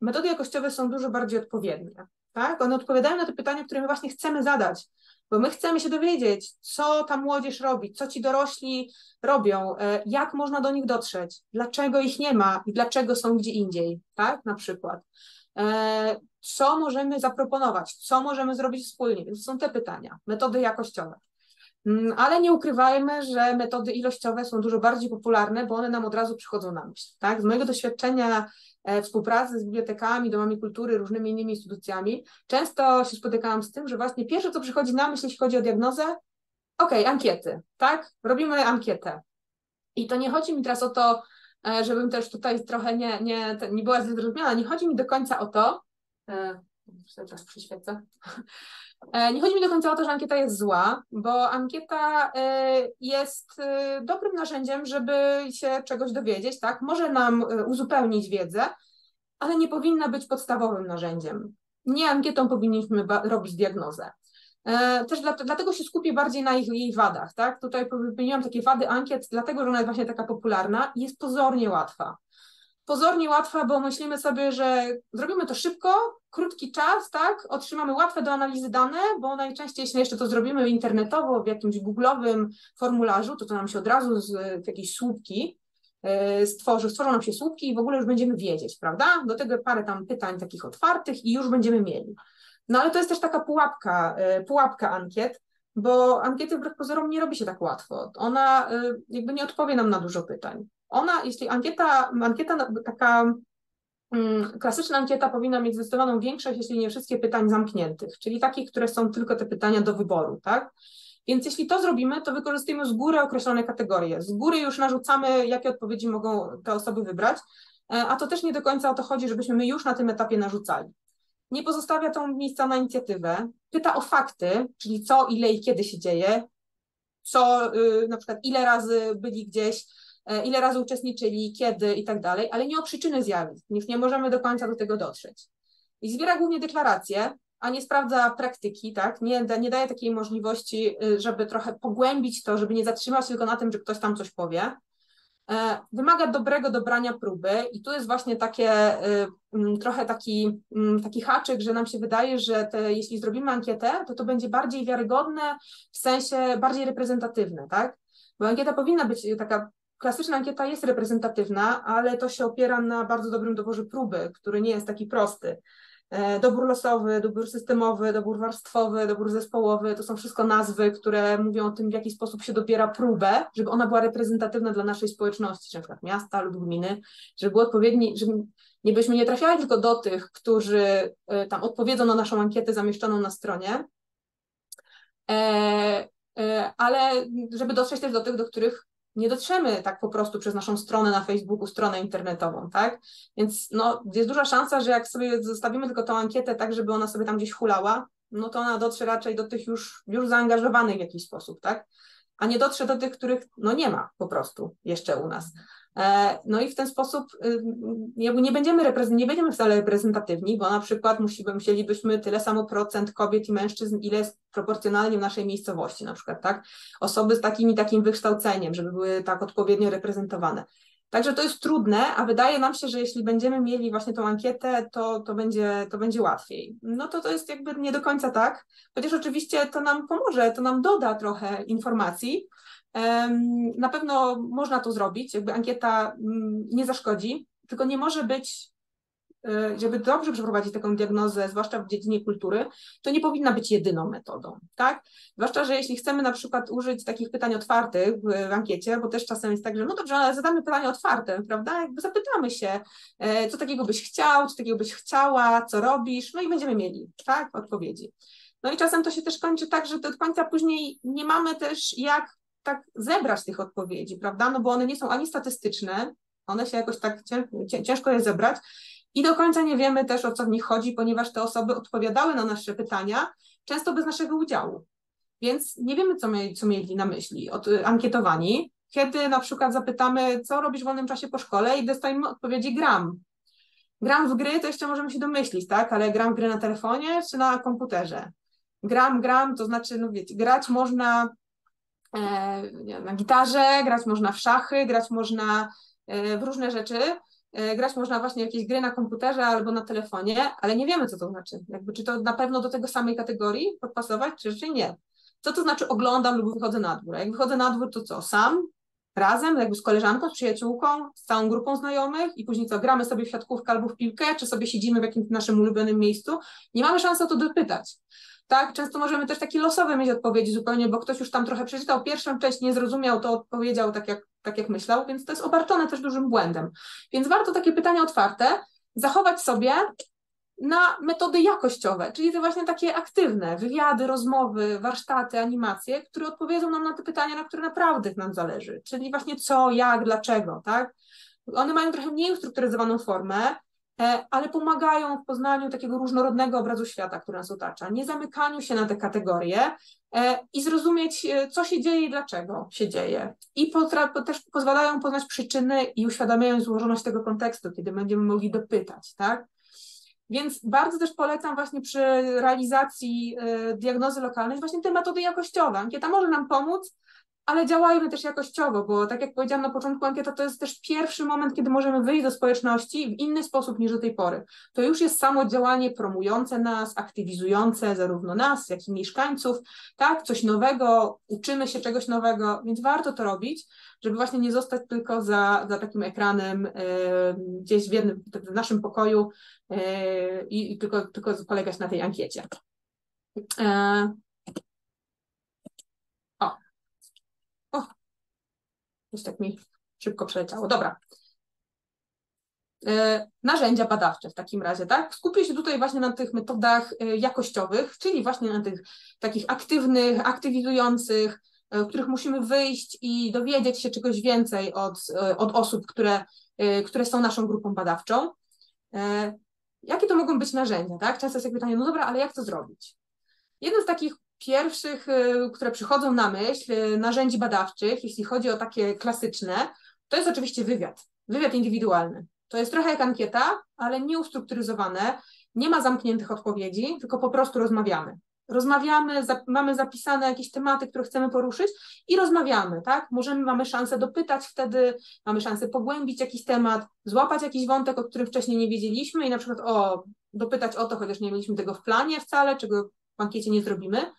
metody jakościowe są dużo bardziej odpowiednie. Tak? One odpowiadają na te pytania, które my właśnie chcemy zadać, bo my chcemy się dowiedzieć, co ta młodzież robi, co ci dorośli robią, jak można do nich dotrzeć, dlaczego ich nie ma i dlaczego są gdzie indziej, tak? Na przykład co możemy zaproponować, co możemy zrobić wspólnie. Więc są te pytania, metody jakościowe. Mm, ale nie ukrywajmy, że metody ilościowe są dużo bardziej popularne, bo one nam od razu przychodzą na myśl. Tak? Z mojego doświadczenia e, współpracy z bibliotekami, domami kultury, różnymi innymi instytucjami, często się spotykałam z tym, że właśnie pierwsze, co przychodzi na myśl, jeśli chodzi o diagnozę, ok, ankiety, tak? Robimy ankietę. I to nie chodzi mi teraz o to, e, żebym też tutaj trochę nie, nie, nie była zrozumiała, nie chodzi mi do końca o to, E, teraz przyświecę. E, nie chodzi mi do końca o to, że ankieta jest zła, bo ankieta e, jest dobrym narzędziem, żeby się czegoś dowiedzieć, tak? Może nam uzupełnić wiedzę, ale nie powinna być podstawowym narzędziem. Nie ankietą powinniśmy robić diagnozę. Też dlatego się skupię bardziej na ich, jej wadach, tak? Tutaj wymieniłam takie wady ankiet, dlatego, że ona jest właśnie taka popularna i jest pozornie łatwa pozornie łatwa, bo myślimy sobie, że zrobimy to szybko, krótki czas, tak, otrzymamy łatwe do analizy dane, bo najczęściej, jeśli jeszcze to zrobimy internetowo, w jakimś googlowym formularzu, to to nam się od razu z jakiejś słupki yy, stworzy, stworzą nam się słupki i w ogóle już będziemy wiedzieć, prawda? Do tego parę tam pytań takich otwartych i już będziemy mieli. No ale to jest też taka pułapka, yy, pułapka ankiet, bo ankiety wbrew pozorom nie robi się tak łatwo. Ona yy, jakby nie odpowie nam na dużo pytań ona, jeśli ankieta, ankieta taka mm, klasyczna ankieta powinna mieć zdecydowaną większość, jeśli nie wszystkie pytań zamkniętych, czyli takich, które są tylko te pytania do wyboru, tak? Więc jeśli to zrobimy, to wykorzystujemy z góry określone kategorie. Z góry już narzucamy, jakie odpowiedzi mogą te osoby wybrać, e, a to też nie do końca o to chodzi, żebyśmy my już na tym etapie narzucali. Nie pozostawia to miejsca na inicjatywę, pyta o fakty, czyli co, ile i kiedy się dzieje, co, yy, na przykład ile razy byli gdzieś, ile razy uczestniczyli, kiedy i tak dalej, ale nie o przyczyny zjawisk, już nie możemy do końca do tego dotrzeć. I zbiera głównie deklaracje, a nie sprawdza praktyki, tak? Nie, nie daje takiej możliwości, y, żeby trochę pogłębić to, żeby nie zatrzymać się tylko na tym, że ktoś tam coś powie. E, wymaga dobrego dobrania próby i tu jest właśnie takie y, mm, trochę taki, mm, taki haczyk, że nam się wydaje, że te, jeśli zrobimy ankietę, to to będzie bardziej wiarygodne, w sensie bardziej reprezentatywne, tak? Bo ankieta powinna być taka klasyczna ankieta jest reprezentatywna, ale to się opiera na bardzo dobrym doborze próby, który nie jest taki prosty. E, dobór losowy, dobór systemowy, dobór warstwowy, dobór zespołowy to są wszystko nazwy, które mówią o tym, w jaki sposób się dobiera próbę, żeby ona była reprezentatywna dla naszej społeczności, czy na przykład miasta lub gminy, żeby był odpowiedni, żeby nie byśmy nie trafiali tylko do tych, którzy e, tam odpowiedzą na naszą ankietę zamieszczoną na stronie, e, ale żeby dotrzeć też do tych, do których nie dotrzemy tak po prostu przez naszą stronę na Facebooku, stronę internetową, tak? Więc no, jest duża szansa, że jak sobie zostawimy tylko tą ankietę tak, żeby ona sobie tam gdzieś hulała, no to ona dotrze raczej do tych już, już zaangażowanych w jakiś sposób, tak? A nie dotrze do tych, których no nie ma po prostu jeszcze u nas. E, no i w ten sposób y, jakby nie będziemy, nie będziemy wcale reprezentatywni, bo na przykład musimy, musielibyśmy tyle samo procent kobiet i mężczyzn, ile jest proporcjonalnie w naszej miejscowości na przykład, tak? Osoby z takim i takim wykształceniem, żeby były tak odpowiednio reprezentowane. Także to jest trudne, a wydaje nam się, że jeśli będziemy mieli właśnie tą ankietę, to, to, będzie, to będzie łatwiej. No to to jest jakby nie do końca tak, chociaż oczywiście to nam pomoże, to nam doda trochę informacji, na pewno można to zrobić, jakby ankieta mm, nie zaszkodzi, tylko nie może być, e, żeby dobrze przeprowadzić taką diagnozę, zwłaszcza w dziedzinie kultury, to nie powinna być jedyną metodą, tak? Zwłaszcza, że jeśli chcemy na przykład użyć takich pytań otwartych w, ankiecie, bo też czasem jest tak, że no dobrze, ale zadamy pytanie otwarte, prawda? Jakby zapytamy się, e, co takiego byś chciał, co takiego byś chciała, co robisz, no i będziemy mieli, tak, odpowiedzi. No i czasem to się też kończy tak, że do końca później nie mamy też jak tak zebrać tych odpowiedzi, prawda? No bo one nie są ani statystyczne, One się jakoś tak ciężko je zebrać i do końca nie wiemy też o co w nich chodzi, ponieważ te osoby odpowiadały na nasze pytania, często bez naszego udziału. Więc nie wiemy, co mieli, co mieli na myśli od, ankietowani. Kiedy na przykład zapytamy, co robisz w wolnym czasie po szkole i dostajemy odpowiedzi gram. Gram w gry, to jeszcze możemy się domyślić, tak? Ale gram w gry na telefonie czy na komputerze? Gram, gram, to znaczy, no wiecie, grać można na gitarze, grać można w szachy, grać można e, w różne rzeczy, e, grać można właśnie jakieś gry na komputerze albo na telefonie, ale nie wiemy, co to znaczy. Jakby, czy to na pewno do tego samej kategorii podpasować, czy raczej nie. Co to znaczy oglądam lub wychodzę na dwór? Jak wychodzę na dwór, to co? Sam? Razem, jakby z koleżanką, z przyjaciółką, z całą grupą znajomych i później co, gramy sobie w siatkówkę albo w piłkę, czy sobie siedzimy w jakimś naszym ulubionym miejscu, nie mamy szansy o to dopytać. Tak, często możemy też takie losowe mieć odpowiedzi zupełnie, bo ktoś już tam trochę przeczytał pierwszą część, nie zrozumiał, to odpowiedział tak jak, tak jak myślał, więc to jest obarczone też dużym błędem. Więc warto takie pytania otwarte zachować sobie na metody jakościowe, czyli te właśnie takie aktywne, wywiady, rozmowy, warsztaty, animacje, które odpowiedzą nam na te pytania, na które naprawdę nam zależy, czyli właśnie co, jak, dlaczego, tak? One mają trochę mniej ustrukturyzowaną formę, ale pomagają w poznaniu takiego różnorodnego obrazu świata, który nas otacza, nie zamykaniu się na te kategorie e, i zrozumieć, e, co się dzieje i dlaczego się dzieje. I też pozwalają poznać przyczyny i uświadamiają złożoność tego kontekstu, kiedy będziemy mogli dopytać, tak? Więc bardzo też polecam właśnie przy realizacji diagnozy lokalnej właśnie te metody jakościowe. Ankieta może nam pomóc, ale działajmy też jakościowo, bo tak jak powiedziałam na początku, ankieta to jest też pierwszy moment, kiedy możemy wyjść do społeczności w inny sposób niż do tej pory. To już jest samo działanie promujące nas, aktywizujące zarówno nas, jak i mieszkańców, tak, coś nowego, uczymy się czegoś nowego, więc warto to robić, żeby właśnie nie zostać tylko za, za takim ekranem yy, gdzieś w, jednym, w naszym pokoju yy, i tylko, tylko polegać na tej ankiecie. Yy. Już tak mi szybko przeleciało. Dobra. E, narzędzia badawcze w takim razie, tak? Skupię się tutaj właśnie na tych metodach e, jakościowych, czyli właśnie na tych takich aktywnych, aktywizujących, e, w których musimy wyjść i dowiedzieć się czegoś więcej od, od osób, które, które są naszą grupą badawczą. Jakie to mogą być narzędzia, tak? Często jest pytanie, no dobra, ale jak to zrobić? Jeden z takich pierwszych, y, które przychodzą na myśl, y, narzędzi badawczych, jeśli chodzi o takie klasyczne, to jest oczywiście wywiad, wywiad indywidualny. To jest trochę jak ankieta, ale nie ustrukturyzowane, nie ma zamkniętych odpowiedzi, tylko po prostu rozmawiamy. Rozmawiamy, mamy zapisane jakieś tematy, które chcemy poruszyć i rozmawiamy, tak? Możemy, mamy szansę dopytać wtedy, mamy szansę pogłębić jakiś temat, złapać jakiś wątek, o którym wcześniej nie wiedzieliśmy i na przykład o, dopytać o to, chociaż nie mieliśmy tego w planie wcale, czego w ankiecie nie zrobimy.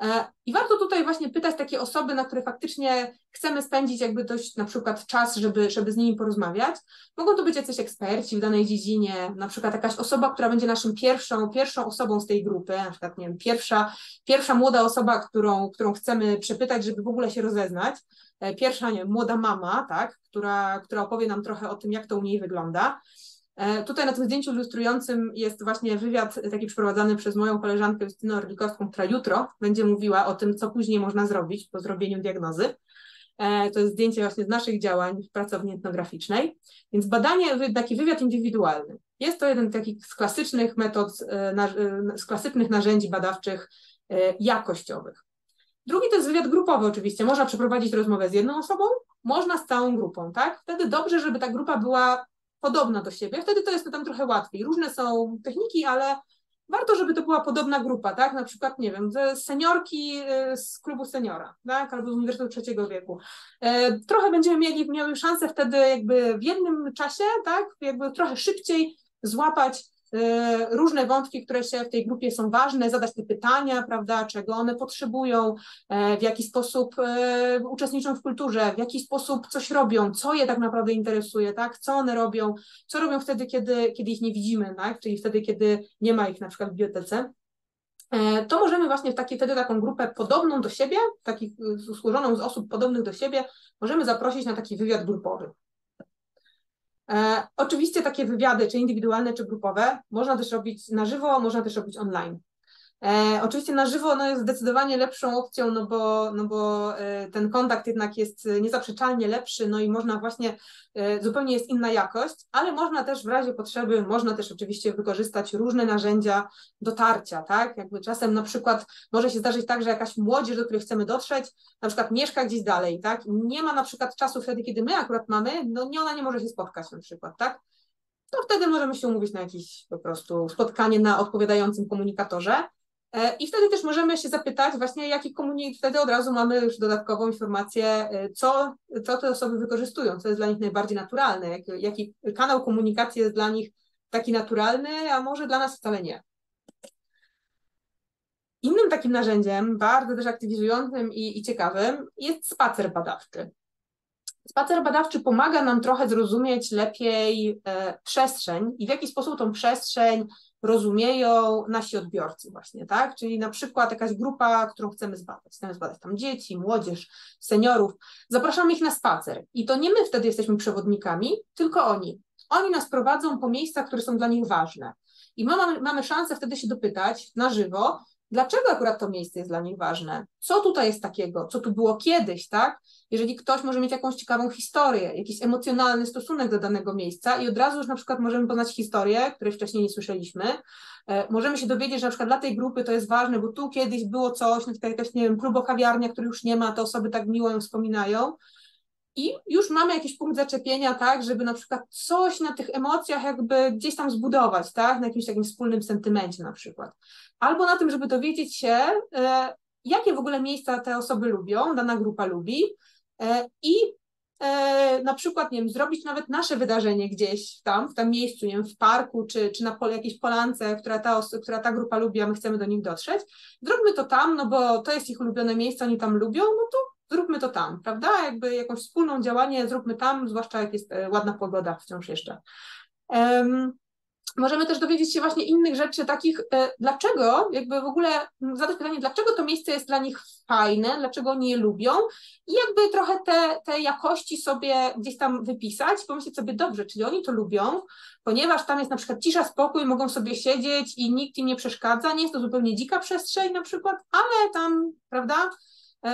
E, I warto tutaj właśnie pytać takie osoby, na które faktycznie chcemy spędzić jakby dość na przykład czas, żeby, żeby z nimi porozmawiać. Mogą to być jacyś eksperci w danej dziedzinie, na przykład jakaś osoba, która będzie naszą pierwszą, pierwszą osobą z tej grupy, na przykład nie wiem, pierwsza, pierwsza młoda osoba, którą, którą chcemy przepytać, żeby w ogóle się rozeznać. E, pierwsza, nie wiem, młoda mama, tak, która, która opowie nam trochę o tym, jak to u niej wygląda. E, tutaj na tym zdjęciu ilustrującym jest właśnie wywiad taki przeprowadzany przez moją koleżankę Justynę Orlikowską, która jutro będzie mówiła o tym, co później można zrobić po zrobieniu diagnozy. E, to jest zdjęcie właśnie z naszych działań w pracowni etnograficznej. Więc badanie, taki wywiad indywidualny. Jest to jeden takich z klasycznych metod, e, z klasycznych narzędzi badawczych jakościowych. Drugi to jest wywiad grupowy oczywiście. Można przeprowadzić rozmowę z jedną osobą, można z całą grupą, tak? Wtedy dobrze, żeby ta grupa była podobna do siebie, wtedy to jest tam trochę łatwiej. Różne są techniki, ale warto, żeby to była podobna grupa, tak? Na przykład, nie wiem, seniorki y, z klubu seniora, tak? Albo z Uniwersytetu Trzeciego Wieku. E, trochę będziemy mieli, miały szansę wtedy jakby w jednym czasie, tak? Jakby trochę szybciej złapać różne wątki, które się w tej grupie są ważne, zadać te pytania, prawda, czego one potrzebują, e, w jaki sposób e, uczestniczą w kulturze, w jaki sposób coś robią, co je tak naprawdę interesuje, tak, co one robią, co robią wtedy, kiedy, kiedy ich nie widzimy, tak, czyli wtedy, kiedy nie ma ich na przykład w bibliotece e, to możemy właśnie taki, wtedy taką grupę podobną do siebie, takich złożoną z osób podobnych do siebie, możemy zaprosić na taki wywiad grupowy. E, oczywiście takie wywiady, czy indywidualne, czy grupowe, można też robić na żywo, można też robić online. E, oczywiście na żywo no, jest zdecydowanie lepszą opcją, no bo, no bo e, ten kontakt jednak jest niezaprzeczalnie lepszy, no i można właśnie, e, zupełnie jest inna jakość, ale można też w razie potrzeby, można też oczywiście wykorzystać różne narzędzia dotarcia, tak? Jakby czasem na przykład może się zdarzyć tak, że jakaś młodzież, do której chcemy dotrzeć, na przykład mieszka gdzieś dalej, tak? Nie ma na przykład czasu wtedy, kiedy my akurat mamy, no nie, ona nie może się spotkać na przykład, tak? To wtedy możemy się umówić na jakieś po prostu spotkanie na odpowiadającym komunikatorze, I wtedy też możemy się zapytać właśnie, jaki komunikat, wtedy od razu mamy już dodatkową informację, e, co, co te osoby wykorzystują, co jest dla nich najbardziej naturalne, jaki, jaki kanał komunikacji jest dla nich taki naturalny, a może dla nas wcale nie. Innym takim narzędziem, bardzo też aktywizującym i, i ciekawym, jest spacer badawczy. Spacer badawczy pomaga nam trochę zrozumieć lepiej e, przestrzeń i w jaki sposób tą przestrzeń rozumieją nasi odbiorcy właśnie, tak? Czyli na przykład jakaś grupa, którą chcemy zbadać. Chcemy zbadać tam dzieci, młodzież, seniorów. Zapraszamy ich na spacer i to nie my wtedy jesteśmy przewodnikami, tylko oni. Oni nas prowadzą po miejscach, które są dla nich ważne. I my mamy, mamy szansę wtedy się dopytać na żywo, dlaczego akurat to miejsce jest dla nich ważne, co tutaj jest takiego, co tu było kiedyś, tak? Jeżeli ktoś może mieć jakąś ciekawą historię, jakiś emocjonalny stosunek do danego miejsca i od razu już na przykład możemy poznać historię, której wcześniej nie słyszeliśmy, e, możemy się dowiedzieć, że na przykład dla tej grupy to jest ważne, bo tu kiedyś było coś, na przykład jakaś, nie wiem, klubokawiarnia, której już nie ma, te osoby tak miło ją wspominają, i już mamy jakiś punkt zaczepienia, tak, żeby na przykład coś na tych emocjach jakby gdzieś tam zbudować, tak, na jakimś takim wspólnym sentymencie na przykład. Albo na tym, żeby dowiedzieć się, e, jakie w ogóle miejsca te osoby lubią, dana grupa lubi e, i e, na przykład, nie wiem, zrobić nawet nasze wydarzenie gdzieś tam, w tym miejscu, nie wiem, w parku, czy, czy na pole, jakiejś polance, która ta, która ta grupa lubi, a my chcemy do nich dotrzeć. Zróbmy to tam, no bo to jest ich ulubione miejsce, oni tam lubią, no to zróbmy to tam, prawda? Jakby jakąś wspólną działanie zróbmy tam, zwłaszcza jak jest e, ładna pogoda wciąż jeszcze. Um, możemy też dowiedzieć się właśnie innych rzeczy, takich, e, dlaczego, jakby w ogóle zadać pytanie, dlaczego to miejsce jest dla nich fajne, dlaczego oni je lubią i jakby trochę te, te jakości sobie gdzieś tam wypisać, pomyśleć sobie, dobrze, czyli oni to lubią, ponieważ tam jest na przykład cisza, spokój, mogą sobie siedzieć i nikt im nie przeszkadza, nie jest to zupełnie dzika przestrzeń na przykład, ale tam, prawda,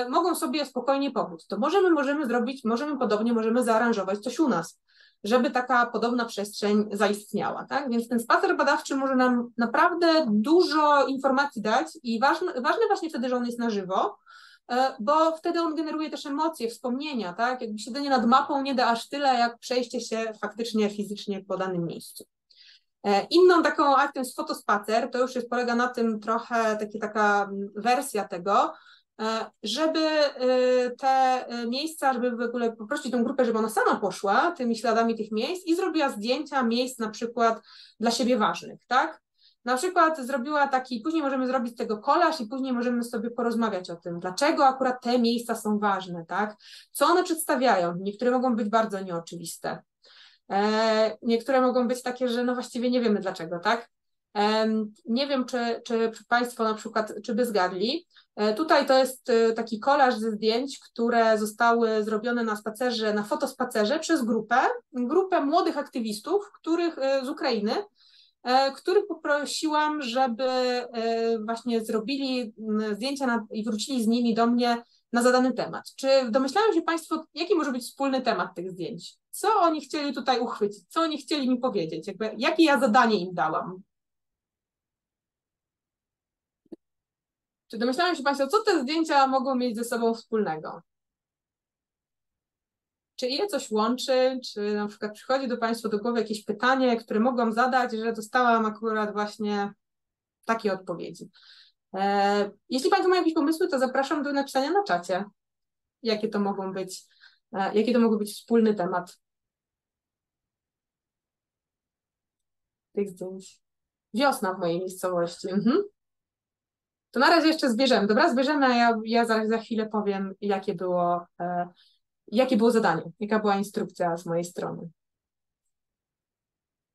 mogą sobie spokojnie pomóc. To możemy, możemy zrobić, możemy podobnie, możemy zaaranżować coś u nas, żeby taka podobna przestrzeń zaistniała. Tak? Więc ten spacer badawczy może nam naprawdę dużo informacji dać i ważne, ważne właśnie wtedy, że on jest na żywo, e, bo wtedy on generuje też emocje, wspomnienia, tak? Jakby siedzenie nad mapą nie da aż tyle, jak przejście się faktycznie fizycznie po danym miejscu. E, inną taką akcją jest fotospacer, to już jest, polega na tym trochę taki, taka wersja tego, E, żeby e, te e, miejsca, żeby w ogóle poprosić tą grupę, żeby ona sama poszła tymi śladami tych miejsc i zrobiła zdjęcia miejsc na przykład dla siebie ważnych, tak? Na przykład zrobiła taki, później możemy zrobić tego kolaż i później możemy sobie porozmawiać o tym, dlaczego akurat te miejsca są ważne, tak? Co one przedstawiają? Niektóre mogą być bardzo nieoczywiste. niektóre mogą być takie, że no właściwie nie wiemy dlaczego, tak? Nie wiem, czy, czy Państwo na przykład, czy by zgadli, E, tutaj to jest e, taki kolaż ze zdjęć, które zostały zrobione na spacerze, na fotospacerze przez grupę, grupę młodych aktywistów, których e, z Ukrainy, których poprosiłam, żeby właśnie zrobili zdjęcia na, i wrócili z nimi do mnie na zadany temat. Czy domyślają się Państwo, jaki może być wspólny temat tych zdjęć? Co oni chcieli tutaj uchwycić? Co oni chcieli mi powiedzieć? Jakby, jakie ja zadanie im dałam? Czy domyślają się Państwo, co te zdjęcia mogą mieć ze sobą wspólnego? Czy je coś łączy? Czy na przykład przychodzi do Państwa do głowy jakieś pytanie, które mogłam zadać, że dostałam akurat właśnie takie odpowiedzi? E, jeśli Państwo mają jakieś pomysły, to zapraszam do napisania na czacie, jakie to mogą być, e, jaki to mógł być wspólny temat tych zdjęć. Wiosna w mojej miejscowości. Mhm. To na razie jeszcze zbierzemy. Dobra, zbierzemy, a ja, ja za, chwilę powiem, jakie było, e, jakie było zadanie, jaka była instrukcja z mojej strony.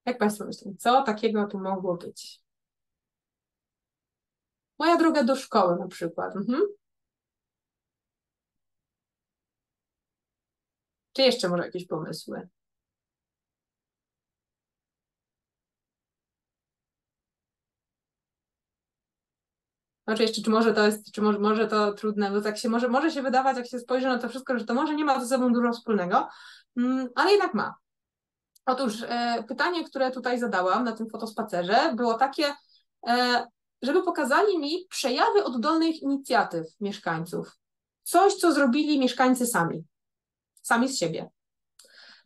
Jak Państwo myślą, co takiego tu mogło być? Moja droga do szkoły na przykład. Mhm. Czy jeszcze może jakieś pomysły? Znaczy jeszcze, czy może to jest, czy może, może to trudne, bo tak się może, może się wydawać, jak się spojrzy na to wszystko, że to może nie ma ze sobą dużo wspólnego, mm, ale jednak ma. Otóż e, pytanie, które tutaj zadałam na tym fotospacerze, było takie, e, żeby pokazali mi przejawy oddolnych inicjatyw mieszkańców. Coś, co zrobili mieszkańcy sami, sami z siebie.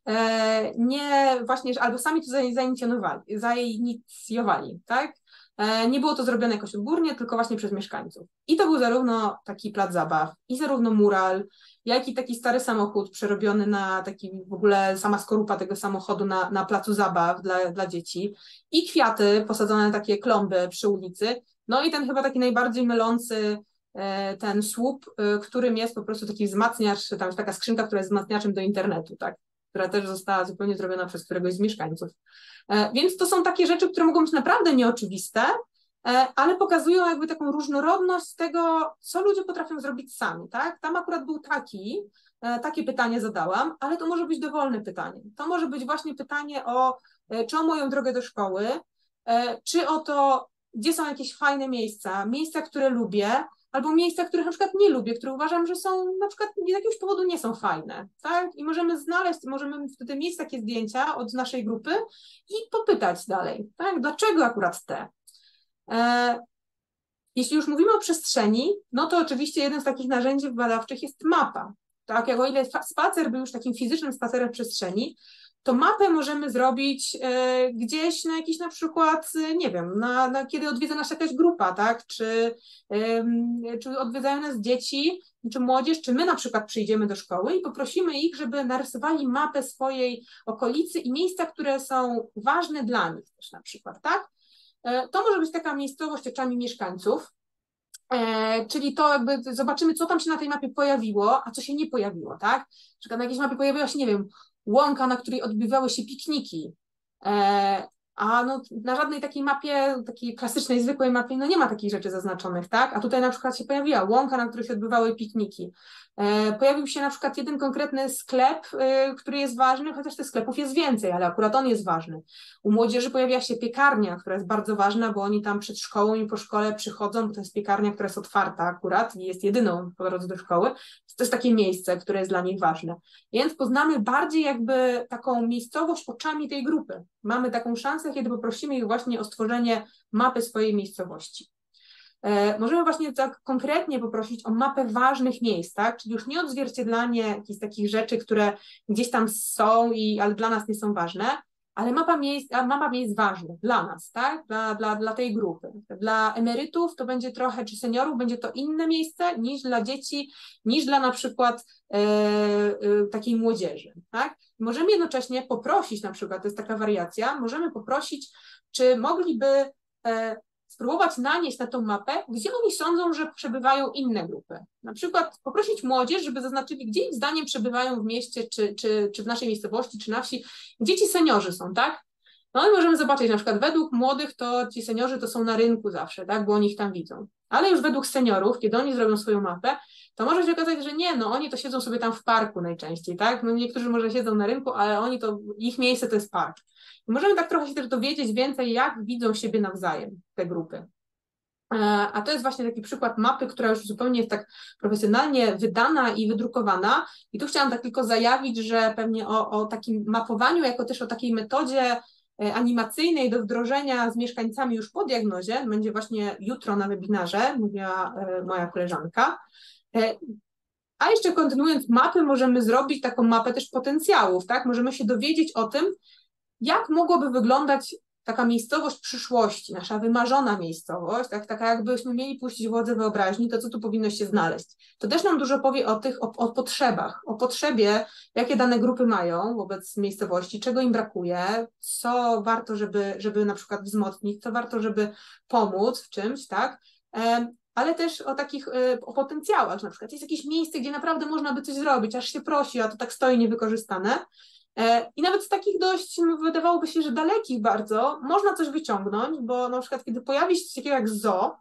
E, nie właśnie, albo sami to zainicjowali, zainicjowali tak? E, nie było to zrobione jakoś odgórnie, tylko właśnie przez mieszkańców. I to był zarówno taki plac zabaw, i zarówno mural, jak i taki stary samochód przerobiony na taki w ogóle sama skorupa tego samochodu na, na placu zabaw dla, dla dzieci, i kwiaty posadzone na takie klomby przy ulicy. No i ten chyba taki najbardziej mylący e, ten słup, którym jest po prostu taki wzmacniacz, tam jest taka skrzynka, która jest wzmacniaczem do internetu, tak? Która też została zupełnie zrobiona przez któregoś z mieszkańców. E, więc to są takie rzeczy, które mogą być naprawdę nieoczywiste, e, ale pokazują jakby taką różnorodność tego, co ludzie potrafią zrobić sami, tak? Tam akurat był taki, e, takie pytanie zadałam, ale to może być dowolne pytanie. To może być właśnie pytanie o, czy o moją drogę do szkoły, czy o to, gdzie są jakieś fajne miejsca, miejsca, które lubię, albo miejsca, których na przykład nie lubię, które uważam, że są na przykład z jakiegoś powodu nie są fajne, tak? I możemy znaleźć, możemy wtedy mieć takie zdjęcia od naszej grupy i popytać dalej, tak? Dlaczego akurat te? E, jeśli już mówimy o przestrzeni, no to oczywiście jeden z takich narzędzi badawczych jest mapa. Tak, jak o ile spacer był już takim fizycznym spacerem w przestrzeni, to mapę możemy zrobić e, gdzieś na jakiś na przykład, e, nie wiem, na, na kiedy odwiedza nas jakaś grupa, tak, czy, czy odwiedzają nas dzieci, czy młodzież, czy my na przykład przyjdziemy do szkoły i poprosimy ich, żeby narysowali mapę swojej okolicy i miejsca, które są ważne dla nich też na przykład, tak. E, to może być taka miejscowość oczami mieszkańców, czyli to jakby zobaczymy, co tam się na tej mapie pojawiło, a co się nie pojawiło, tak? Na na jakiejś mapie pojawiła się, nie wiem, łąka, na której odbywały się pikniki. A no, na żadnej takiej mapie, takiej klasycznej, zwykłej mapie, no nie ma takich rzeczy zaznaczonych, tak? A tutaj na przykład się pojawiła łąka, na której się odbywały pikniki. E, pojawił się na przykład jeden konkretny sklep, e, który jest ważny, chociaż tych sklepów jest więcej, ale akurat on jest ważny. U młodzieży pojawia się piekarnia, która jest bardzo ważna, bo oni tam przed szkołą i po szkole przychodzą, bo to jest piekarnia, która jest otwarta akurat i jest jedyną po drodze do szkoły. To jest takie miejsce, które jest dla nich ważne. Więc poznamy bardziej jakby taką miejscowość oczami tej grupy. Mamy taką szansę, kiedy poprosimy ich właśnie o stworzenie mapy swojej miejscowości. E, możemy właśnie tak konkretnie poprosić o mapę ważnych miejsc, tak? Czyli już nie odzwierciedlanie jakichś takich rzeczy, które gdzieś tam są, i, ale dla nas nie są ważne, ale mapa miejsc, mapa miejsc ważnych dla nas, tak? Dla, dla, dla tej grupy. Dla emerytów to będzie trochę, czy seniorów będzie to inne miejsce niż dla dzieci, niż dla na przykład e, e, takiej młodzieży, tak? Możemy jednocześnie poprosić, na przykład, to jest taka wariacja, możemy poprosić, czy mogliby e, spróbować nanieść na tą mapę, gdzie oni sądzą, że przebywają inne grupy. Na przykład poprosić młodzież, żeby zaznaczyli, gdzie ich zdaniem przebywają w mieście, czy, czy, czy w naszej miejscowości, czy na wsi, gdzie ci seniorzy są, tak? No i możemy zobaczyć, na przykład według młodych to ci seniorzy to są na rynku zawsze, tak, bo oni ich tam widzą. Ale już według seniorów, kiedy oni zrobią swoją mapę, to może się okazać, że nie, no oni to siedzą sobie tam w parku najczęściej, tak? No niektórzy może siedzą na rynku, ale oni to, ich miejsce to jest park. I możemy tak trochę się też dowiedzieć więcej, jak widzą siebie nawzajem te grupy. E, a to jest właśnie taki przykład mapy, która już zupełnie jest tak profesjonalnie wydana i wydrukowana. I tu chciałam tak tylko zajawić, że pewnie o, o takim mapowaniu, jako też o takiej metodzie animacyjnej do wdrożenia z mieszkańcami już po diagnozie, będzie właśnie jutro na webinarze, mówiła e, moja koleżanka. A jeszcze kontynuując mapy, możemy zrobić taką mapę też potencjałów, tak? Możemy się dowiedzieć o tym, jak mogłoby wyglądać taka miejscowość przyszłości, nasza wymarzona miejscowość, tak, taka jakbyśmy mieli puścić wodze wyobraźni, to co tu powinno się znaleźć. To też nam dużo powie o tych, o, o potrzebach, o potrzebie, jakie dane grupy mają wobec miejscowości, czego im brakuje, co warto, żeby, żeby na przykład wzmocnić, co warto, żeby pomóc w czymś, tak, ale też o takich e, o potencjałach, na przykład jest jakieś miejsce, gdzie naprawdę można by coś zrobić, aż się prosi, a to tak stoi niewykorzystane, I nawet z takich dość, no, wydawałoby się, że dalekich bardzo, można coś wyciągnąć, bo na przykład kiedy pojawi się coś takiego jak zoo,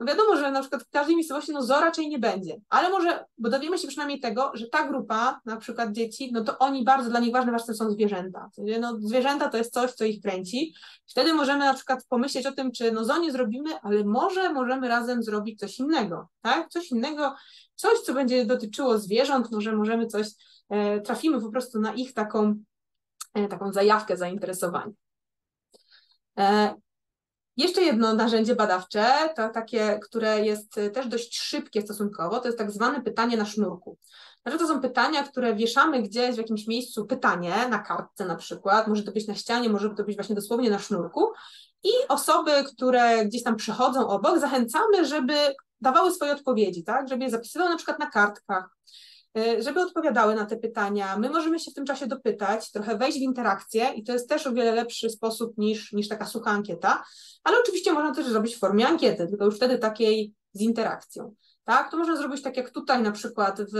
no wiadomo, że na przykład w każdej miejscowości no zo raczej nie będzie, ale może, bo dowiemy się przynajmniej tego, że ta grupa, na przykład dzieci, no to oni bardzo, dla nich ważne właśnie są zwierzęta. No, zwierzęta to jest coś, co ich kręci. Wtedy możemy na przykład pomyśleć o tym, czy no zo nie zrobimy, ale może możemy razem zrobić coś innego, tak? Coś innego, coś, co będzie dotyczyło zwierząt, może możemy coś, e, trafimy po prostu na ich taką, e, taką zajawkę zainteresowania. E, jeszcze jedno narzędzie badawcze, to takie, które jest też dość szybkie stosunkowo, to jest tak zwane pytanie na sznurku. Znaczy to są pytania, które wieszamy gdzieś w jakimś miejscu, pytanie na kartce na przykład, może to być na ścianie, może to być właśnie dosłownie na sznurku i osoby, które gdzieś tam przechodzą obok, zachęcamy, żeby dawały swoje odpowiedzi, tak, żeby je zapisywały na przykład na kartkach, żeby odpowiadały na te pytania. My możemy się w tym czasie dopytać, trochę wejść w interakcję i to jest też o wiele lepszy sposób niż, niż taka sucha ankieta, ale oczywiście można też zrobić w formie ankiety, tylko już wtedy takiej z interakcją. Tak? To można zrobić tak jak tutaj na przykład w,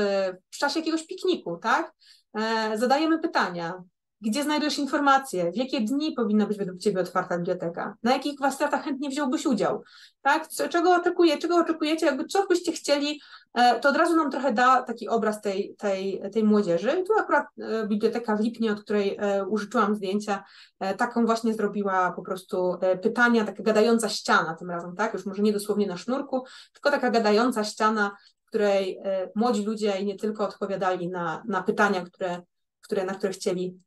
w czasie jakiegoś pikniku, tak? E, zadajemy pytania, gdzie znajdujesz informacje? W jakie dni powinna być według Ciebie otwarta biblioteka? Na jakich warsztatach chętnie wziąłbyś udział? Tak? Czego, oczekuje, czego oczekujecie? Jakby co byście chcieli, e, to od razu nam trochę da taki obraz tej, tej, tej młodzieży. Tu akurat e, biblioteka w Lipnie, od której e, użyczyłam zdjęcia, taką właśnie zrobiła po prostu pytania, taka gadająca ściana tym razem, tak? Już może nie dosłownie na sznurku, tylko taka gadająca ściana, w której młodzi ludzie nie tylko odpowiadali na, na pytania, które, które, na które chcieli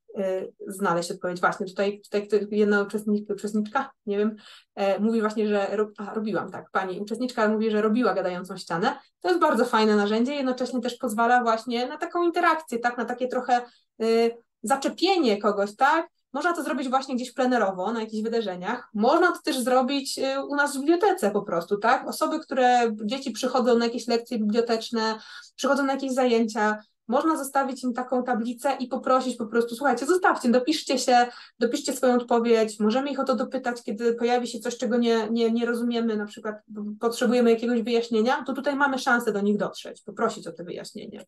znaleźć odpowiedź. Właśnie tutaj, tutaj jedna uczestniczka, nie wiem, e, mówi właśnie, że rob, a, robiłam tak, pani uczestniczka mówi, że robiła gadającą ścianę. To jest bardzo fajne narzędzie, jednocześnie też pozwala właśnie na taką interakcję, tak, na takie trochę y, zaczepienie kogoś, tak, można to zrobić właśnie gdzieś plenerowo, na jakichś wydarzeniach. Można to też zrobić y, u nas w bibliotece po prostu, tak? Osoby, które, dzieci przychodzą na jakieś lekcje biblioteczne, przychodzą na jakieś zajęcia, można zostawić im taką tablicę i poprosić po prostu, słuchajcie, zostawcie, dopiszcie się, dopiszcie swoją odpowiedź, możemy ich o to dopytać, kiedy pojawi się coś, czego nie, nie, nie rozumiemy, na przykład potrzebujemy jakiegoś wyjaśnienia, to tutaj mamy szansę do nich dotrzeć, poprosić o te wyjaśnienie.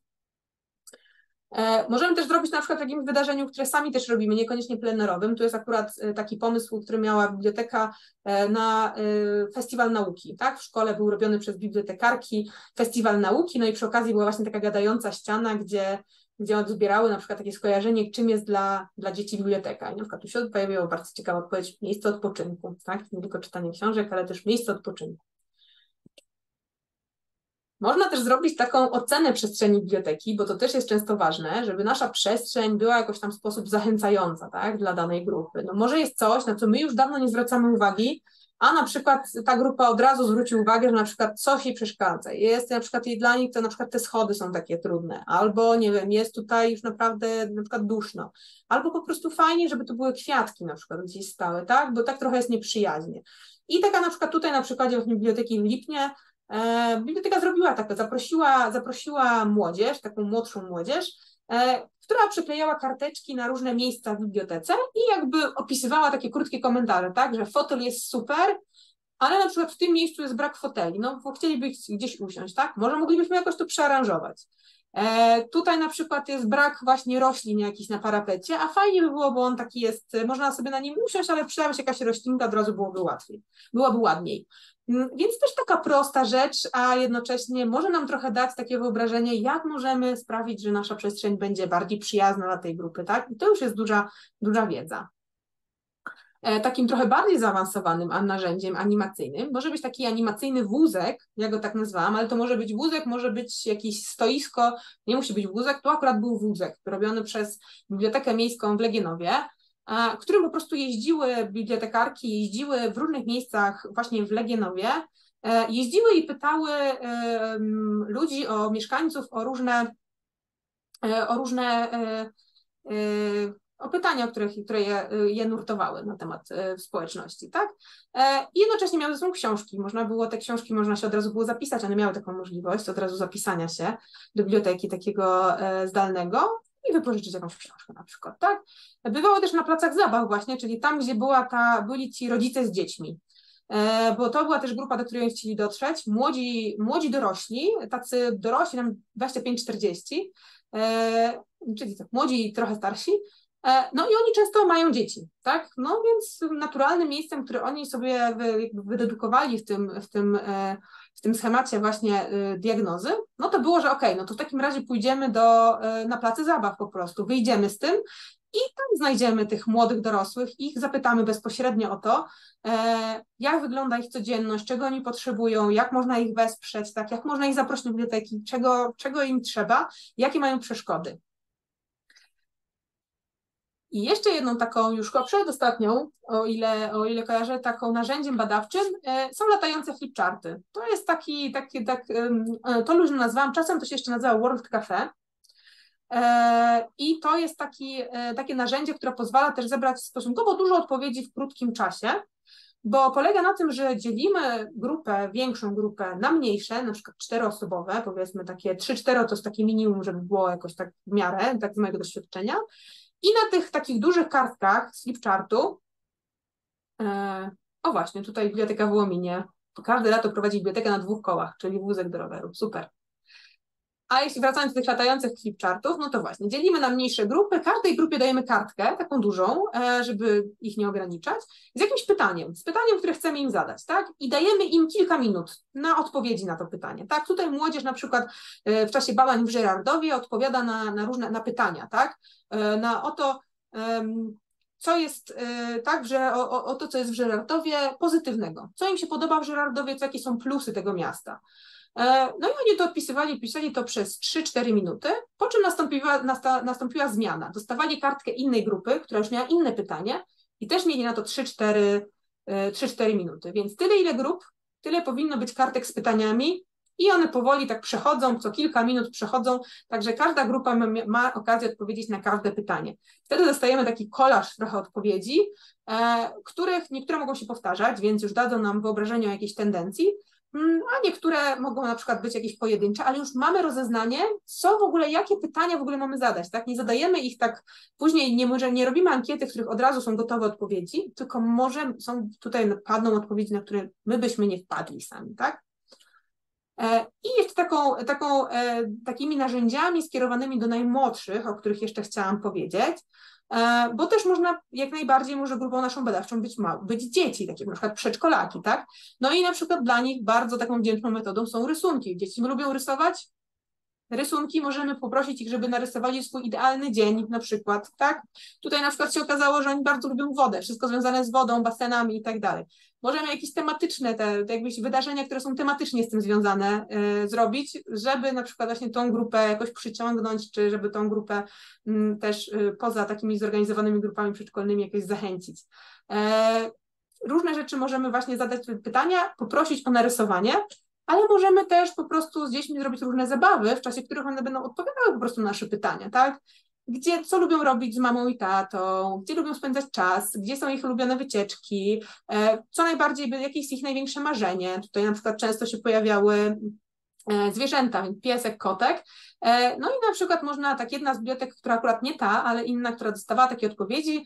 E, możemy też zrobić na przykład w jakimś wydarzeniu, które sami też robimy, niekoniecznie plenerowym. Tu jest akurat e, taki pomysł, który miała biblioteka e, na festiwal nauki. Tak? W szkole był robiony przez bibliotekarki festiwal nauki, no i przy okazji była właśnie taka gadająca ściana, gdzie, gdzie odbierały na przykład takie skojarzenie, czym jest dla, dla dzieci biblioteka. I na przykład tu się pojawiła bardzo ciekawa odpowiedź, miejsce odpoczynku. Tak? Nie tylko czytanie książek, ale też miejsce odpoczynku. Można też zrobić taką ocenę przestrzeni biblioteki, bo to też jest często ważne, żeby nasza przestrzeń była jakoś tam w sposób zachęcająca tak, dla danej grupy. No może jest coś, na co my już dawno nie zwracamy uwagi, a na przykład ta grupa od razu zwróci uwagę, że na przykład coś jej przeszkadza. Jest na przykład dla nich to na przykład te schody są takie trudne, albo nie wiem, jest tutaj już naprawdę na przykład duszno, albo po prostu fajnie, żeby to były kwiatki na przykład gdzieś stałe, tak, bo tak trochę jest nieprzyjaźnie. I taka na przykład tutaj na przykładzie biblioteki w Lipnie biblioteka zrobiła tak, zaprosiła, zaprosiła młodzież, taką młodszą młodzież, e, która przyklejała karteczki na różne miejsca w bibliotece i jakby opisywała takie krótkie komentarze, tak, że fotel jest super, ale na przykład w tym miejscu jest brak foteli, no bo chcieliby gdzieś usiąść, tak? Może moglibyśmy jakoś to przearanżować. E, tutaj na przykład jest brak właśnie roślin jakichś na parapecie, a fajnie by było, bo on taki jest, można sobie na nim usiąść, ale przydałaby się jakaś roślinka, od razu byłoby łatwiej, byłoby ładniej. Mm, więc też taka prosta rzecz, a jednocześnie może nam trochę dać takie wyobrażenie, jak możemy sprawić, że nasza przestrzeń będzie bardziej przyjazna dla tej grupy, tak? I to już jest duża, duża wiedza. E, takim trochę bardziej zaawansowanym narzędziem animacyjnym. Może być taki animacyjny wózek, ja go tak nazwałam, ale to może być wózek, może być jakieś stoisko, nie musi być wózek, to akurat był wózek robiony przez Bibliotekę Miejską w Legienowie, którym po prostu jeździły bibliotekarki, jeździły w różnych miejscach właśnie w Legienowie, e, jeździły i pytały ludzi, o mieszkańców o różne, e, o różne o pytania, które, które je, je nurtowały na temat społeczności, tak? E, I jednocześnie miały ze sobą książki. Można było te książki, można się od razu było zapisać, one miały taką możliwość od razu zapisania się do biblioteki takiego zdalnego i wypożyczyć jakąś książkę na przykład, tak? Bywało też na placach zabaw właśnie, czyli tam, gdzie była ta, byli ci rodzice z dziećmi. E, bo to była też grupa, do której chcieli dotrzeć, młodzi, młodzi dorośli, tacy dorośli, tam 25-40, e, czyli tak, młodzi i trochę starsi, E, no i oni często mają dzieci, tak? No więc naturalnym miejscem, które oni sobie wydedukowali w tym, w tym, e, w tym schemacie właśnie e, diagnozy, no to było, że okej, okay, no to w takim razie pójdziemy do, na placy zabaw po prostu, wyjdziemy z tym i tam znajdziemy tych młodych dorosłych, ich zapytamy bezpośrednio o to, jak wygląda ich codzienność, czego oni potrzebują, jak można ich wesprzeć, tak, jak można ich zaprosić do biblioteki, czego, czego im trzeba, jakie mają przeszkody. I jeszcze jedną taką już przedostatnią, o ile, o ile kojarzę, taką narzędziem badawczym e, są latające flipcharty. To jest taki, taki tak, e, to luźno nazwałam, czasem to się jeszcze nazywa World Cafe. E, I to jest taki, takie narzędzie, które pozwala też zebrać stosunkowo dużo odpowiedzi w krótkim czasie, bo polega na tym, że dzielimy grupę, większą grupę na mniejsze, na przykład czteroosobowe, powiedzmy takie trzy, cztero to jest takie minimum, żeby było jakoś tak w miarę, tak z mojego doświadczenia, i na tych takich dużych kartkach z flipchartu, e, o właśnie, tutaj Biblioteka w Łominie, każde lato prowadzi bibliotekę na dwóch kołach, czyli wózek do roweru, super. A jeśli wracając do tych latających flipchartów, no to właśnie, dzielimy na mniejsze grupy, każdej grupie dajemy kartkę, taką dużą, e, żeby ich nie ograniczać, z jakimś pytaniem, z pytaniem, które chcemy im zadać, tak? I dajemy im kilka minut na odpowiedzi na to pytanie, tak? Tutaj młodzież na przykład e, w czasie badań w Żerardowie odpowiada na, na różne na pytania, tak? E, na o to, co jest tak, że o, o to, co jest w Żerardowie pozytywnego, co im się podoba w Żerardowie, jakie są plusy tego miasta. E, no i oni to odpisywali, pisali to przez 3-4 minuty, po czym nastąpiła, nasta, nastąpiła zmiana. Dostawali kartkę innej grupy, która już miała inne pytanie i też mieli na to 3-4 e, minuty. Więc tyle, ile grup, tyle powinno być kartek z pytaniami i one powoli tak przechodzą, co kilka minut przechodzą, także każda grupa ma, ma okazję odpowiedzieć na każde pytanie. Wtedy dostajemy taki kolaż trochę odpowiedzi, e, których niektóre mogą się powtarzać, więc już dadzą nam wyobrażenie o jakiejś tendencji, a niektóre mogą na przykład być jakieś pojedyncze, ale już mamy rozeznanie, co w ogóle, jakie pytania w ogóle mamy zadać, tak? Nie zadajemy ich tak, później nie, może, nie robimy ankiety, w których od razu są gotowe odpowiedzi, tylko może są tutaj padną odpowiedzi, na które my byśmy nie wpadli sami, tak? E, I jeszcze taką, taką, e, takimi narzędziami skierowanymi do najmłodszych, o których jeszcze chciałam powiedzieć, bo też można, jak najbardziej może grupą naszą badawczą być, być dzieci, takie na przykład przedszkolaki, tak? No i na przykład dla nich bardzo taką wdzięczną metodą są rysunki. Dzieci lubią rysować, rysunki, możemy poprosić ich, żeby narysowali swój idealny dzień na przykład, tak? Tutaj na przykład się okazało, że oni bardzo lubią wodę, wszystko związane z wodą, basenami i tak dalej. Możemy jakieś tematyczne, te, jakieś wydarzenia, które są tematycznie z tym związane, y, zrobić, żeby na przykład właśnie tą grupę jakoś przyciągnąć, czy żeby tą grupę y, też y, poza takimi zorganizowanymi grupami przedszkolnymi jakoś zachęcić. E, różne rzeczy możemy właśnie zadać pytania, poprosić o narysowanie, ale możemy też po prostu z dziećmi zrobić różne zabawy, w czasie których one będą odpowiadały po prostu na nasze pytania, tak? Gdzie, co lubią robić z mamą i tatą, gdzie lubią spędzać czas, gdzie są ich ulubione wycieczki, e, co najbardziej, jakie jest ich największe marzenie. Tutaj na przykład często się pojawiały E, zwierzęta, piesek, kotek. E, no i na przykład można, tak jedna z bibliotek, która akurat nie ta, ale inna, która dostawała takie odpowiedzi,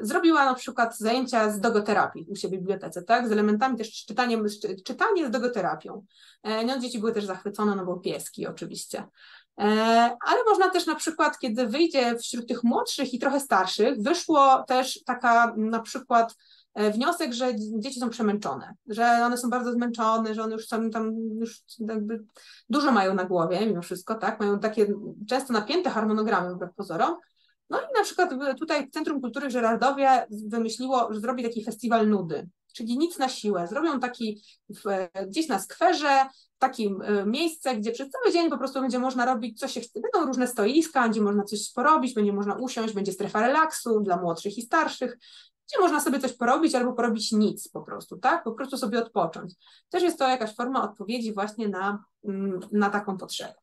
zrobiła na przykład zajęcia z dogoterapii u siebie w bibliotece, tak, z elementami też czytaniem, czytanie z dogoterapią. No dzieci były też zachwycone, no bo pieski oczywiście. Ale można też na przykład, kiedy wyjdzie wśród tych młodszych i trochę starszych, wyszło też taka na przykład E, wniosek, że dzieci są przemęczone, że one są bardzo zmęczone, że one już są tam już jakby dużo mają na głowie mimo wszystko, tak? Mają takie często napięte harmonogramy wbrew pozorom. No i na przykład tutaj Centrum Kultury w Żerardowie wymyśliło, że zrobi taki festiwal nudy, czyli nic na siłę. Zrobią taki w, gdzieś na skwerze, takim e, miejsce, gdzie przez cały dzień po prostu będzie można robić, co się chce. Będą różne stoiska, gdzie można coś porobić, będzie można usiąść, będzie strefa relaksu dla młodszych i starszych gdzie można sobie coś porobić albo porobić nic po prostu, tak? Po prostu sobie odpocząć. Też jest to jakaś forma odpowiedzi właśnie na, mm, na taką potrzebę.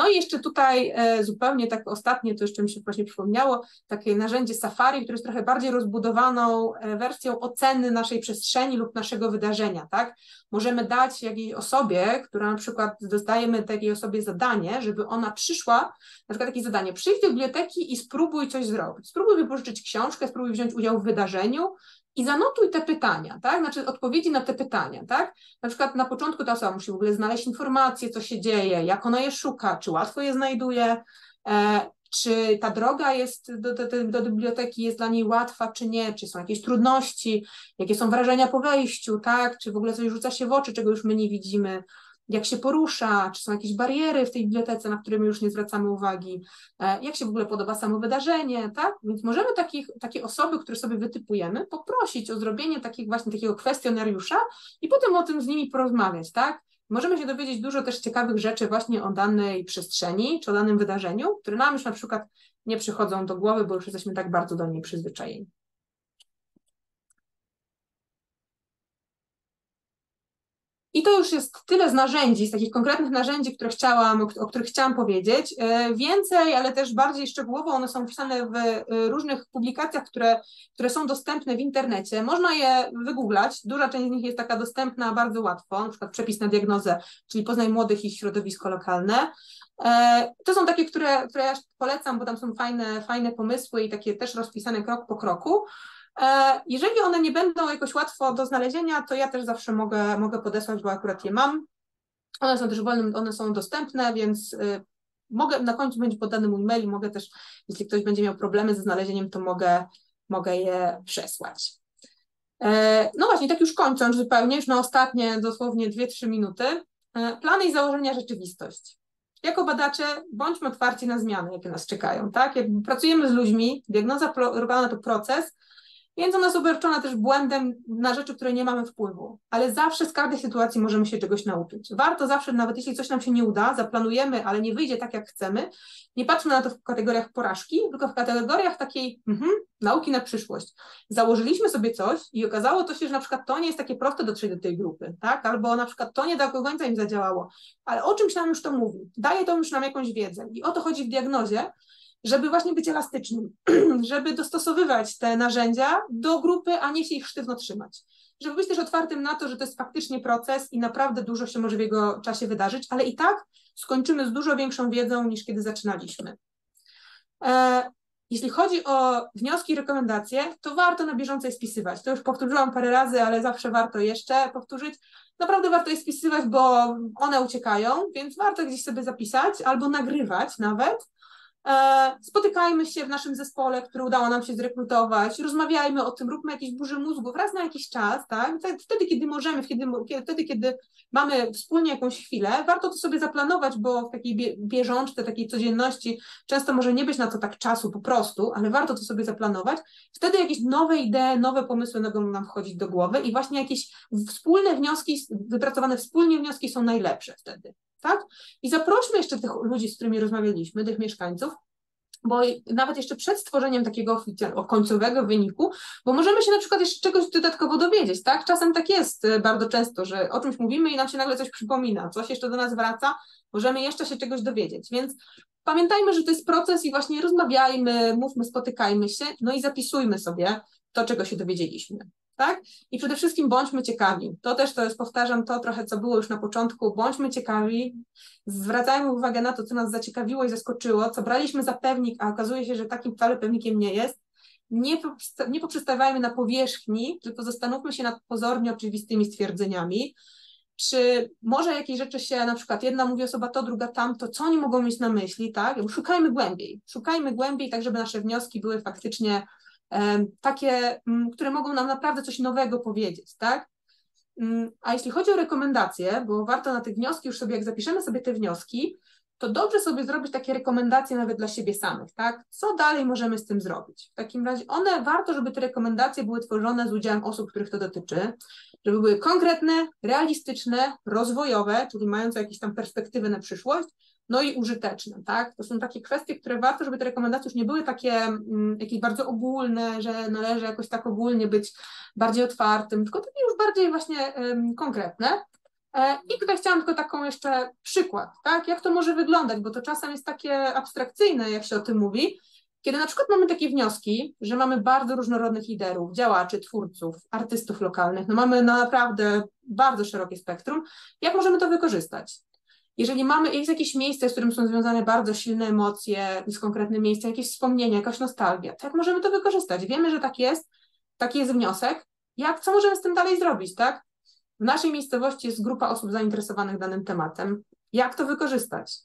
No i jeszcze tutaj e, zupełnie tak ostatnie, to jeszcze mi się właśnie przypomniało, takie narzędzie Safari, które jest trochę bardziej rozbudowaną e, wersją oceny naszej przestrzeni lub naszego wydarzenia, tak? Możemy dać jakiejś osobie, która na przykład dostajemy takiej osobie zadanie, żeby ona przyszła, na przykład takie zadanie, przyjdź do biblioteki i spróbuj coś zrobić. Spróbuj wypożyczyć książkę, spróbuj wziąć udział w wydarzeniu, i zanotuj te pytania, tak? Znaczy odpowiedzi na te pytania, tak? Na przykład na początku ta osoba musi w ogóle znaleźć informacje, co się dzieje, jak ona je szuka, czy łatwo je znajduje. E, czy ta droga jest do, do, do, biblioteki jest dla niej łatwa, czy nie, czy są jakieś trudności, jakie są wrażenia po wejściu, tak, czy w ogóle coś rzuca się w oczy, czego już my nie widzimy, jak się porusza, czy są jakieś bariery w tej bibliotece, na które my już nie zwracamy uwagi, e, jak się w ogóle podoba samo wydarzenie, tak? Więc możemy takich, takie osoby, które sobie wytypujemy, poprosić o zrobienie takich właśnie takiego kwestionariusza i potem o tym z nimi porozmawiać, tak? Możemy się dowiedzieć dużo też ciekawych rzeczy właśnie o danej przestrzeni czy o danym wydarzeniu, które nam już na przykład nie przychodzą do głowy, bo już jesteśmy tak bardzo do niej przyzwyczajeni. I to już jest tyle z narzędzi, z takich konkretnych narzędzi, które chciałam, o których chciałam powiedzieć. E, więcej, ale też bardziej szczegółowo, one są wpisane w e, różnych publikacjach, które, które są dostępne w internecie. Można je wygooglać, duża część z nich jest taka dostępna bardzo łatwo, na przykład przepis na diagnozę, czyli Poznaj Młodych i środowisko lokalne. E, to są takie, które, które ja polecam, bo tam są fajne, fajne pomysły i takie też rozpisane krok po kroku. E, jeżeli one nie będą jakoś łatwo do znalezienia, to ja też zawsze mogę, mogę podesłać, bo akurat je mam. One są też wolne, one są dostępne, więc y, mogę, na końcu będzie podany mój mail, mogę też, jeśli ktoś będzie miał problemy ze znalezieniem, to mogę, mogę je przesłać. E, no właśnie, tak już kończąc zupełnie, już na ostatnie dosłownie 2-3 minuty, e, plany i założenia rzeczywistość. Jako badacze bądźmy otwarci na zmiany, jakie nas czekają, tak? Jak pracujemy z ludźmi, diagnoza robiona to proces, więc ona jest obarczona też błędem na rzeczy, które nie mamy wpływu. Ale zawsze z każdej sytuacji możemy się czegoś nauczyć. Warto zawsze, nawet jeśli coś nam się nie uda, zaplanujemy, ale nie wyjdzie tak, jak chcemy, nie patrzmy na to w kategoriach porażki, tylko w kategoriach takiej mhm, nauki na przyszłość. Założyliśmy sobie coś i okazało to się, że na przykład to nie jest takie proste dotrzeć do tej grupy, tak? Albo na przykład to nie do końca im zadziałało, ale o czymś nam już to mówi, daje to już nam jakąś wiedzę. I o to chodzi w diagnozie, żeby właśnie być elastycznym, żeby dostosowywać te narzędzia do grupy, a nie się ich sztywno trzymać. Żeby być też otwartym na to, że to jest faktycznie proces i naprawdę dużo się może w jego czasie wydarzyć, ale i tak skończymy z dużo większą wiedzą niż kiedy zaczynaliśmy. E, jeśli chodzi o wnioski i rekomendacje, to warto na bieżąco je spisywać. To już powtórzyłam parę razy, ale zawsze warto jeszcze powtórzyć. Naprawdę warto je spisywać, bo one uciekają, więc warto gdzieś sobie zapisać albo nagrywać nawet spotykajmy się w naszym zespole, który udało nam się zrekrutować, rozmawiajmy o tym, róbmy jakieś burzy mózgów raz na jakiś czas, tak? Wtedy, kiedy możemy, kiedy, wtedy, kiedy mamy wspólnie jakąś chwilę, warto to sobie zaplanować, bo w takiej bieżączce, takiej codzienności często może nie być na to tak czasu po prostu, ale warto to sobie zaplanować. Wtedy jakieś nowe idee, nowe pomysły mogą nam wchodzić do głowy i właśnie jakieś wspólne wnioski, wypracowane wspólnie wnioski są najlepsze wtedy tak? I zaprośmy jeszcze tych ludzi, z którymi rozmawialiśmy, tych mieszkańców, bo nawet jeszcze przed stworzeniem takiego końcowego wyniku, bo możemy się na przykład jeszcze czegoś dodatkowo dowiedzieć, tak? Czasem tak jest e, bardzo często, że o czymś mówimy i nam się nagle coś przypomina, coś jeszcze do nas wraca, możemy jeszcze się czegoś dowiedzieć, więc pamiętajmy, że to jest proces i właśnie rozmawiajmy, mówmy, spotykajmy się, no i zapisujmy sobie to, czego się dowiedzieliśmy tak? I przede wszystkim bądźmy ciekawi. To też to jest, powtarzam to trochę, co było już na początku, bądźmy ciekawi, zwracajmy uwagę na to, co nas zaciekawiło i zaskoczyło, co braliśmy za pewnik, a okazuje się, że takim wcale pewnikiem nie jest. Nie, nie poprzestawajmy na powierzchni, tylko zastanówmy się nad pozornie oczywistymi stwierdzeniami, czy może jakieś rzeczy się, na przykład jedna mówi osoba to, druga tamto, co oni mogą mieć na myśli, tak? Szukajmy głębiej, szukajmy głębiej, tak żeby nasze wnioski były faktycznie takie, mm, które mogą nam naprawdę coś nowego powiedzieć, tak? Mm, a jeśli chodzi o rekomendacje, bo warto na te wnioski, już sobie jak zapiszemy sobie te wnioski, to dobrze sobie zrobić takie rekomendacje nawet dla siebie samych, tak? Co dalej możemy z tym zrobić? W takim razie one warto, żeby te rekomendacje były tworzone z udziałem osób, których to dotyczy, żeby były konkretne, realistyczne, rozwojowe, czyli mające jakieś tam perspektywy na przyszłość, no i użyteczne, tak? To są takie kwestie, które warto, żeby te rekomendacje już nie były takie mm, jakieś bardzo ogólne, że należy jakoś tak ogólnie być bardziej otwartym, tylko takie już bardziej właśnie konkretne. E, I tutaj chciałam tylko taką jeszcze przykład, tak? Jak to może wyglądać, bo to czasem jest takie abstrakcyjne, jak się o tym mówi, kiedy na przykład mamy takie wnioski, że mamy bardzo różnorodnych liderów, działaczy, twórców, artystów lokalnych, no mamy naprawdę bardzo szerokie spektrum, jak możemy to wykorzystać? Jeżeli mamy, jest jakieś miejsce, z którym są związane bardzo silne emocje z konkretnym miejscem, jakieś wspomnienia, jakaś nostalgia, to jak możemy to wykorzystać? Wiemy, że tak jest, taki jest wniosek. Jak, co możemy z tym dalej zrobić, tak? W naszej miejscowości jest grupa osób zainteresowanych danym tematem. Jak to wykorzystać?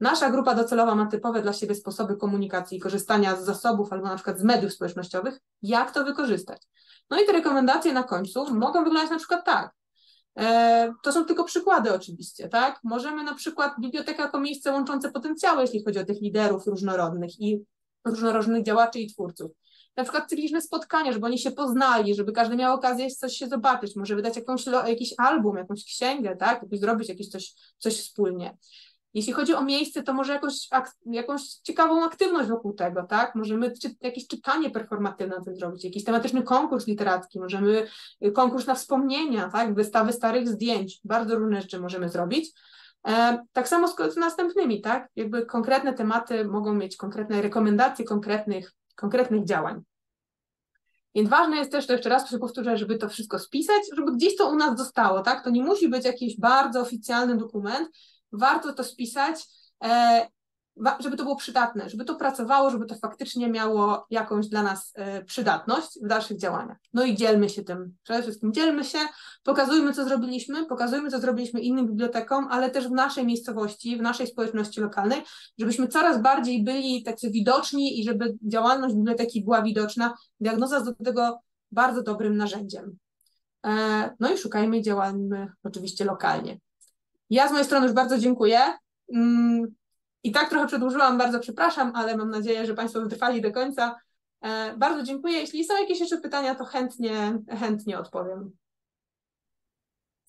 Nasza grupa docelowa ma typowe dla siebie sposoby komunikacji, korzystania z zasobów albo na przykład z mediów społecznościowych. Jak to wykorzystać? No i te rekomendacje na końcu mogą wyglądać na przykład tak. E, to są tylko przykłady oczywiście, tak? Możemy na przykład biblioteka jako miejsce łączące potencjały, jeśli chodzi o tych liderów różnorodnych i różnorodnych działaczy i twórców. Na przykład cykliczne spotkania, żeby oni się poznali, żeby każdy miał okazję coś się zobaczyć, może wydać jakąś, jakiś album, jakąś księgę, tak? Zrobić jakieś coś, coś wspólnie. Jeśli chodzi o miejsce, to może jakąś, jakąś ciekawą aktywność wokół tego, tak? Możemy czy, jakieś czytanie performatywne na tym zrobić, jakiś tematyczny konkurs literacki, możemy y, konkurs na wspomnienia, tak? Wystawy starych zdjęć, bardzo różne rzeczy możemy zrobić. E, tak samo z, z następnymi, tak? Jakby konkretne tematy mogą mieć konkretne rekomendacje konkretnych, konkretnych działań. Więc ważne jest też, to jeszcze raz powtórzę, żeby to wszystko spisać, żeby gdzieś to u nas zostało, tak? To nie musi być jakiś bardzo oficjalny dokument, warto to spisać, e, żeby to było przydatne, żeby to pracowało, żeby to faktycznie miało jakąś dla nas e, przydatność w dalszych działaniach. No i dzielmy się tym, przede wszystkim dzielmy się, pokazujmy, co zrobiliśmy, pokazujmy, co zrobiliśmy innym bibliotekom, ale też w naszej miejscowości, w naszej społeczności lokalnej, żebyśmy coraz bardziej byli tacy widoczni i żeby działalność biblioteki była widoczna. Diagnoza jest do tego bardzo dobrym narzędziem. E, no i szukajmy i działajmy oczywiście lokalnie. Ja z mojej strony już bardzo dziękuję. Mm, I tak trochę przedłużyłam, bardzo przepraszam, ale mam nadzieję, że Państwo wytrwali do końca. E, bardzo dziękuję. Jeśli są jakieś jeszcze pytania, to chętnie, chętnie odpowiem.